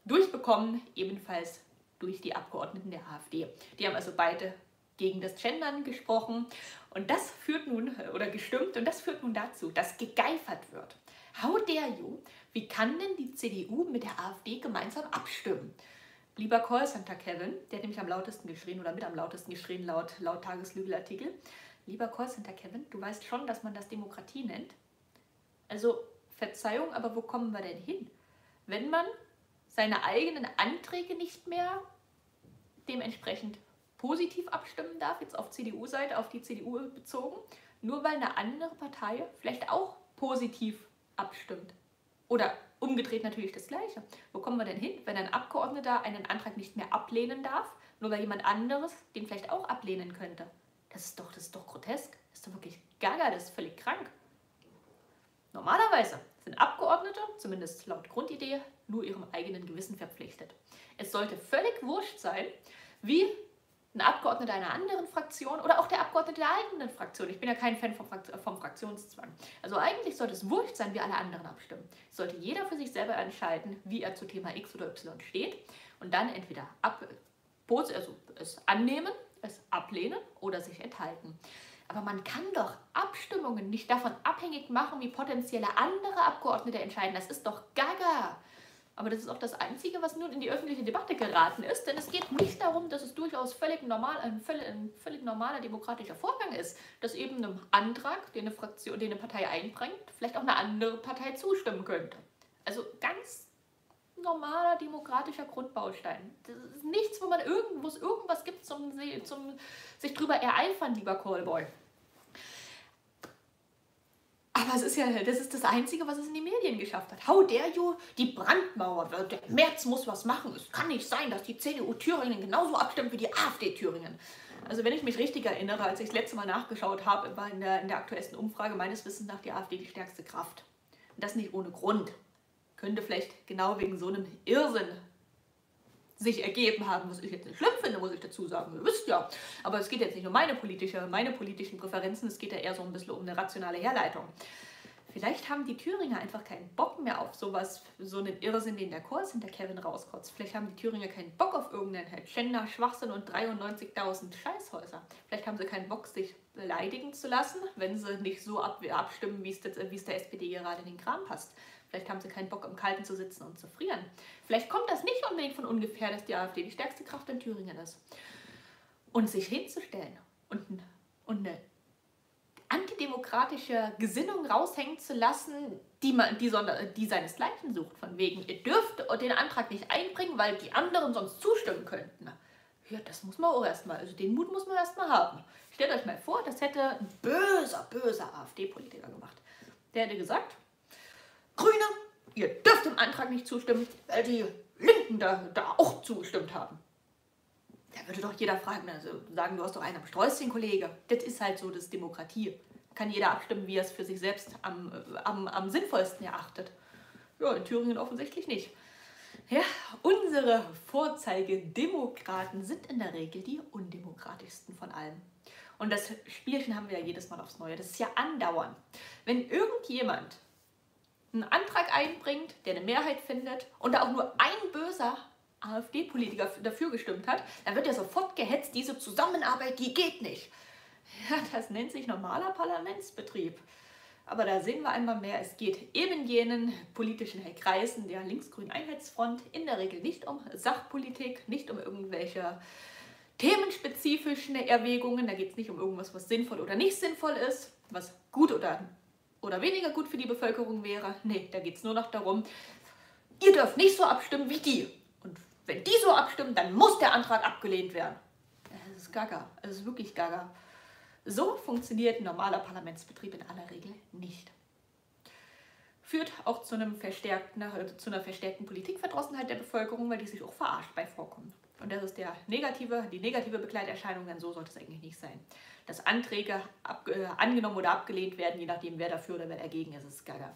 Speaker 1: durchbekommen, ebenfalls durch die Abgeordneten der AfD. Die haben also beide gegen das Gendern gesprochen und das führt nun, oder gestimmt, und das führt nun dazu, dass gegeifert wird. How dare you? Wie kann denn die CDU mit der AfD gemeinsam abstimmen? Lieber Callcenter Kevin, der hat nämlich am lautesten geschrien oder mit am lautesten geschrien laut, laut Tageslügelartikel. Lieber Callcenter Kevin, du weißt schon, dass man das Demokratie nennt. Also Verzeihung, aber wo kommen wir denn hin? Wenn man seine eigenen Anträge nicht mehr dementsprechend positiv abstimmen darf, jetzt auf CDU-Seite, auf die CDU bezogen, nur weil eine andere Partei vielleicht auch positiv abstimmt. Oder Umgedreht natürlich das Gleiche. Wo kommen wir denn hin, wenn ein Abgeordneter einen Antrag nicht mehr ablehnen darf, nur weil jemand anderes den vielleicht auch ablehnen könnte? Das ist doch, das ist doch grotesk. Das ist doch wirklich gaga, das ist völlig krank. Normalerweise sind Abgeordnete, zumindest laut Grundidee, nur ihrem eigenen Gewissen verpflichtet. Es sollte völlig wurscht sein, wie ein Abgeordneter einer anderen Fraktion oder auch der Abgeordnete der eigenen Fraktion. Ich bin ja kein Fan vom, Frakt vom Fraktionszwang. Also eigentlich sollte es wurscht sein, wie alle anderen abstimmen. Sollte jeder für sich selber entscheiden, wie er zu Thema X oder Y steht und dann entweder ab, also es annehmen, es ablehnen oder sich enthalten. Aber man kann doch Abstimmungen nicht davon abhängig machen, wie potenzielle andere Abgeordnete entscheiden. Das ist doch gaga. Aber das ist auch das Einzige, was nun in die öffentliche Debatte geraten ist, denn es geht nicht darum, dass es durchaus völlig normal, ein, völlig, ein völlig normaler demokratischer Vorgang ist, dass eben einem Antrag, den eine Fraktion, den eine Partei einbringt, vielleicht auch eine andere Partei zustimmen könnte. Also ganz normaler demokratischer Grundbaustein. Das ist nichts, wo man irgendwo irgendwas gibt zum, zum sich drüber ereifern, lieber Callboy. Aber es ist ja, das ist das Einzige, was es in die Medien geschafft hat. How dare you? Die Brandmauer, der März muss was machen. Es kann nicht sein, dass die CDU Thüringen genauso abstimmt wie die AfD Thüringen. Also wenn ich mich richtig erinnere, als ich das letzte Mal nachgeschaut habe, war in der, in der aktuellsten Umfrage meines Wissens nach die AfD die stärkste Kraft. Und das nicht ohne Grund. Könnte vielleicht genau wegen so einem Irrsinn sich ergeben haben, was ich jetzt nicht schlimm finde, muss ich dazu sagen. Ihr wisst ja. Aber es geht jetzt nicht um meine, politische, meine politischen Präferenzen, es geht ja eher so ein bisschen um eine rationale Herleitung. Vielleicht haben die Thüringer einfach keinen Bock mehr auf sowas, so einen Irrsinn, den der Kurs hinter Kevin rauskotzt. Vielleicht haben die Thüringer keinen Bock auf irgendeinen Gender, Schwachsinn und 93.000 Scheißhäuser. Vielleicht haben sie keinen Bock, sich beleidigen zu lassen, wenn sie nicht so abstimmen, wie es der SPD gerade in den Kram passt. Vielleicht haben sie keinen Bock, im Kalten zu sitzen und zu frieren. Vielleicht kommt das nicht unbedingt von ungefähr, dass die AfD die stärkste Kraft in Thüringen ist. Und sich hinzustellen und, und eine antidemokratische Gesinnung raushängen zu lassen, die, man, die, sonder, die seinesgleichen sucht. Von wegen, ihr dürft den Antrag nicht einbringen, weil die anderen sonst zustimmen könnten. Ja, das muss man auch erstmal, also den Mut muss man erstmal haben. Stellt euch mal vor, das hätte ein böser, böser AfD-Politiker gemacht. Der hätte gesagt, Grüne, ihr dürft dem Antrag nicht zustimmen, weil die Linken da, da auch zugestimmt haben. Da würde doch jeder fragen, also sagen, du hast doch einen am Sträußchen, Kollege. Das ist halt so, das ist Demokratie. Kann jeder abstimmen, wie er es für sich selbst am, am, am sinnvollsten erachtet. Ja, in Thüringen offensichtlich nicht. Ja, unsere Vorzeigedemokraten sind in der Regel die undemokratischsten von allen. Und das Spielchen haben wir ja jedes Mal aufs Neue. Das ist ja andauernd. Wenn irgendjemand einen Antrag einbringt, der eine Mehrheit findet und da auch nur ein böser AfD-Politiker dafür gestimmt hat, dann wird ja sofort gehetzt, diese Zusammenarbeit, die geht nicht. Ja, das nennt sich normaler Parlamentsbetrieb. Aber da sehen wir einmal mehr, es geht eben jenen politischen Kreisen der linksgrünen Einheitsfront in der Regel nicht um Sachpolitik, nicht um irgendwelche themenspezifischen Erwägungen. Da geht es nicht um irgendwas, was sinnvoll oder nicht sinnvoll ist, was gut oder oder weniger gut für die Bevölkerung wäre. Nee, da geht es nur noch darum, ihr dürft nicht so abstimmen wie die. Und wenn die so abstimmen, dann muss der Antrag abgelehnt werden. Das ist gaga. Das ist wirklich gaga. So funktioniert ein normaler Parlamentsbetrieb in aller Regel nicht. Führt auch zu, einem verstärkten, äh, zu einer verstärkten Politikverdrossenheit der Bevölkerung, weil die sich auch verarscht bei vorkommen. Und das ist der negative, die negative Begleiterscheinung, denn so sollte es eigentlich nicht sein. Dass Anträge ab, äh, angenommen oder abgelehnt werden, je nachdem, wer dafür oder wer dagegen ist, ist gaga.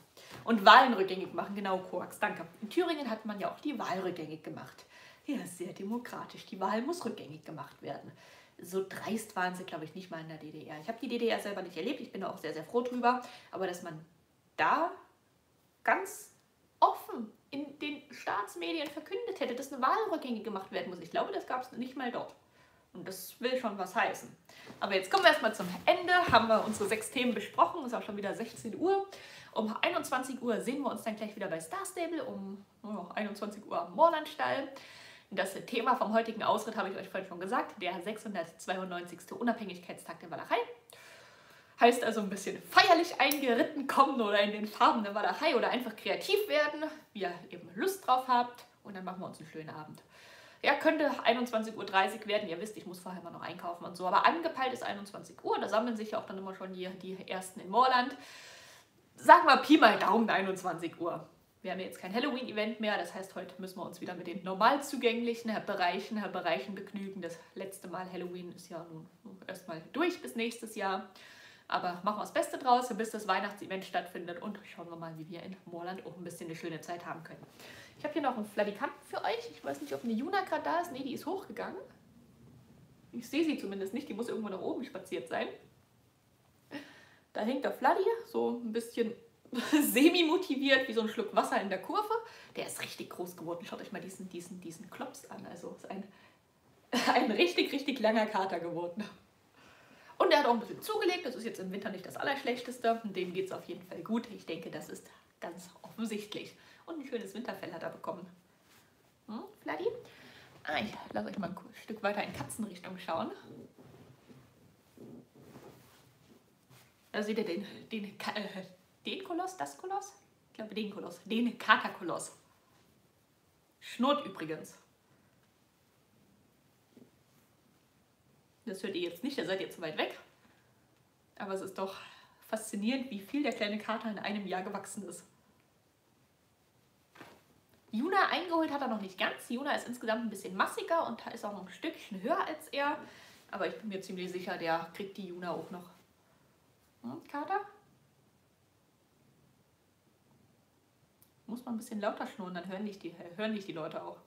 Speaker 1: Und Wahlen rückgängig machen, genau, Koax, danke. In Thüringen hat man ja auch die Wahl rückgängig gemacht. Ja, sehr demokratisch. Die Wahl muss rückgängig gemacht werden. So dreist waren sie, glaube ich, nicht mal in der DDR. Ich habe die DDR selber nicht erlebt, ich bin da auch sehr, sehr froh drüber. Aber dass man da ganz offen in den Staatsmedien verkündet hätte, dass eine Wahl rückgängig gemacht werden muss. Ich glaube, das gab es nicht mal dort. Und das will schon was heißen. Aber jetzt kommen wir erstmal zum Ende. Haben wir unsere sechs Themen besprochen. Es ist auch schon wieder 16 Uhr. Um 21 Uhr sehen wir uns dann gleich wieder bei Star Stable. Um oh, 21 Uhr am Moorlandstall. Das Thema vom heutigen Ausritt habe ich euch vorhin schon gesagt. Der 692. Unabhängigkeitstag der Walachei. Heißt also ein bisschen feierlich eingeritten kommen oder in den Farben der Walachei oder einfach kreativ werden, wie ihr eben Lust drauf habt. Und dann machen wir uns einen schönen Abend. Ja, könnte 21.30 Uhr werden. Ihr wisst, ich muss vorher mal noch einkaufen und so. Aber angepeilt ist 21 Uhr. Da sammeln sich ja auch dann immer schon die, die Ersten in Moorland. Sagen wir Pi mal Daumen 21 Uhr. Wir haben jetzt kein Halloween-Event mehr. Das heißt, heute müssen wir uns wieder mit den normal zugänglichen Bereichen, Bereichen begnügen. Das letzte Mal Halloween ist ja nun erstmal durch bis nächstes Jahr. Aber machen wir das Beste draus, bis das Weihnachtsevent stattfindet und schauen wir mal, wie wir in Moorland auch ein bisschen eine schöne Zeit haben können. Ich habe hier noch einen Fladikanten für euch. Ich weiß nicht, ob eine Juna gerade da ist. Ne, die ist hochgegangen. Ich sehe sie zumindest nicht. Die muss irgendwo nach oben spaziert sein. Da hängt der Fladdy, so ein bisschen semi-motiviert, wie so ein Schluck Wasser in der Kurve. Der ist richtig groß geworden. Schaut euch mal diesen, diesen, diesen Klops an. Also ist ein, ein richtig, richtig langer Kater geworden. Und er hat auch ein bisschen zugelegt. Das ist jetzt im Winter nicht das Allerschlechteste. Dem geht es auf jeden Fall gut. Ich denke, das ist ganz offensichtlich. Und ein schönes Winterfell hat er bekommen. Hm, Vladi? Ah, ich lasse euch mal ein Stück weiter in Katzenrichtung schauen. Da seht ihr den, den, äh, den Koloss, das Koloss? Ich glaube den Koloss, den Katerkoloss. Schnurrt übrigens. Das hört ihr jetzt nicht, da seid ihr zu weit weg. Aber es ist doch faszinierend, wie viel der kleine Kater in einem Jahr gewachsen ist. Juna eingeholt hat er noch nicht ganz. Juna ist insgesamt ein bisschen massiger und ist auch noch ein Stückchen höher als er. Aber ich bin mir ziemlich sicher, der kriegt die Juna auch noch. Hm, Kater? Muss man ein bisschen lauter schnurren, dann hören dich die, hören dich die Leute auch.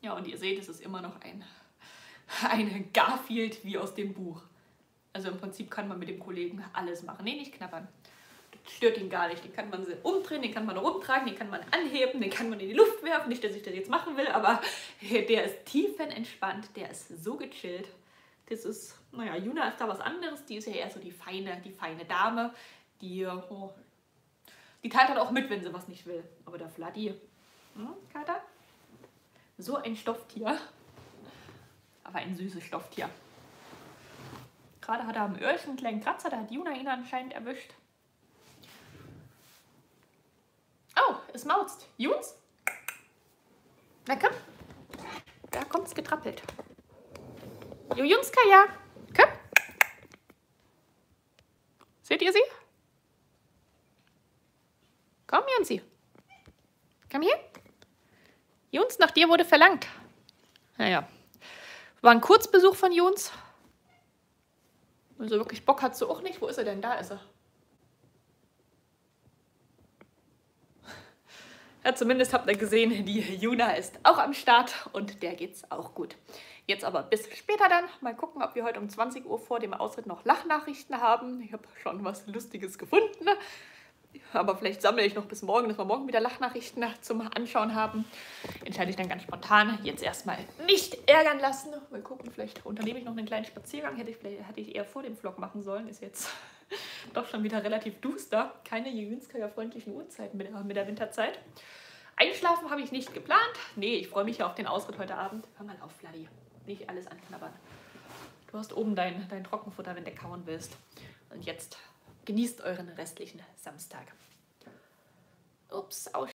Speaker 1: Ja, und ihr seht, es ist immer noch ein, ein Garfield wie aus dem Buch. Also im Prinzip kann man mit dem Kollegen alles machen. Nee, nicht knabbern. Das stört ihn gar nicht. Den kann man umdrehen, den kann man rumtragen, den kann man anheben, den kann man in die Luft werfen. Nicht, dass ich das jetzt machen will, aber der ist tiefenentspannt, der ist so gechillt. Das ist, naja, Juna ist da was anderes. Die ist ja eher so die feine, die feine Dame. Die, oh, die teilt halt auch mit, wenn sie was nicht will. Aber der Fladdy, hm, Kater? So ein Stofftier. Aber ein süßes Stofftier. Gerade hat er am Öhrchen einen kleinen Kratzer, da hat Juna ihn anscheinend erwischt. Oh, es mauzt. Juns? Na komm. Da kommt's getrappelt. Jo, Junska, ja. Komm. Seht ihr sie? Komm, Jansi. Komm hier. Juns, nach dir wurde verlangt. Naja, war ein Kurzbesuch von Juns. Also wirklich Bock hat sie auch nicht. Wo ist er denn? Da ist er. Ja, zumindest habt ihr gesehen, die Juna ist auch am Start und der geht's auch gut. Jetzt aber bis später dann. Mal gucken, ob wir heute um 20 Uhr vor dem Ausritt noch Lachnachrichten haben. Ich habe schon was Lustiges gefunden. Aber vielleicht sammle ich noch bis morgen, dass wir morgen wieder Lachnachrichten zum Anschauen haben. Entscheide ich dann ganz spontan. Jetzt erstmal nicht ärgern lassen. Mal gucken, vielleicht unternehme ich noch einen kleinen Spaziergang. Hätte ich, vielleicht, hätte ich eher vor dem Vlog machen sollen. Ist jetzt doch schon wieder relativ duster. Keine Jewinskaya-freundlichen Uhrzeiten mit, mit der Winterzeit. Einschlafen habe ich nicht geplant. Nee, ich freue mich ja auf den Ausritt heute Abend. Hör mal auf, Vladi. Nicht alles anknabbern. Du hast oben dein, dein Trockenfutter, wenn du kauen willst. Und jetzt Genießt euren restlichen Samstag. Ups, aus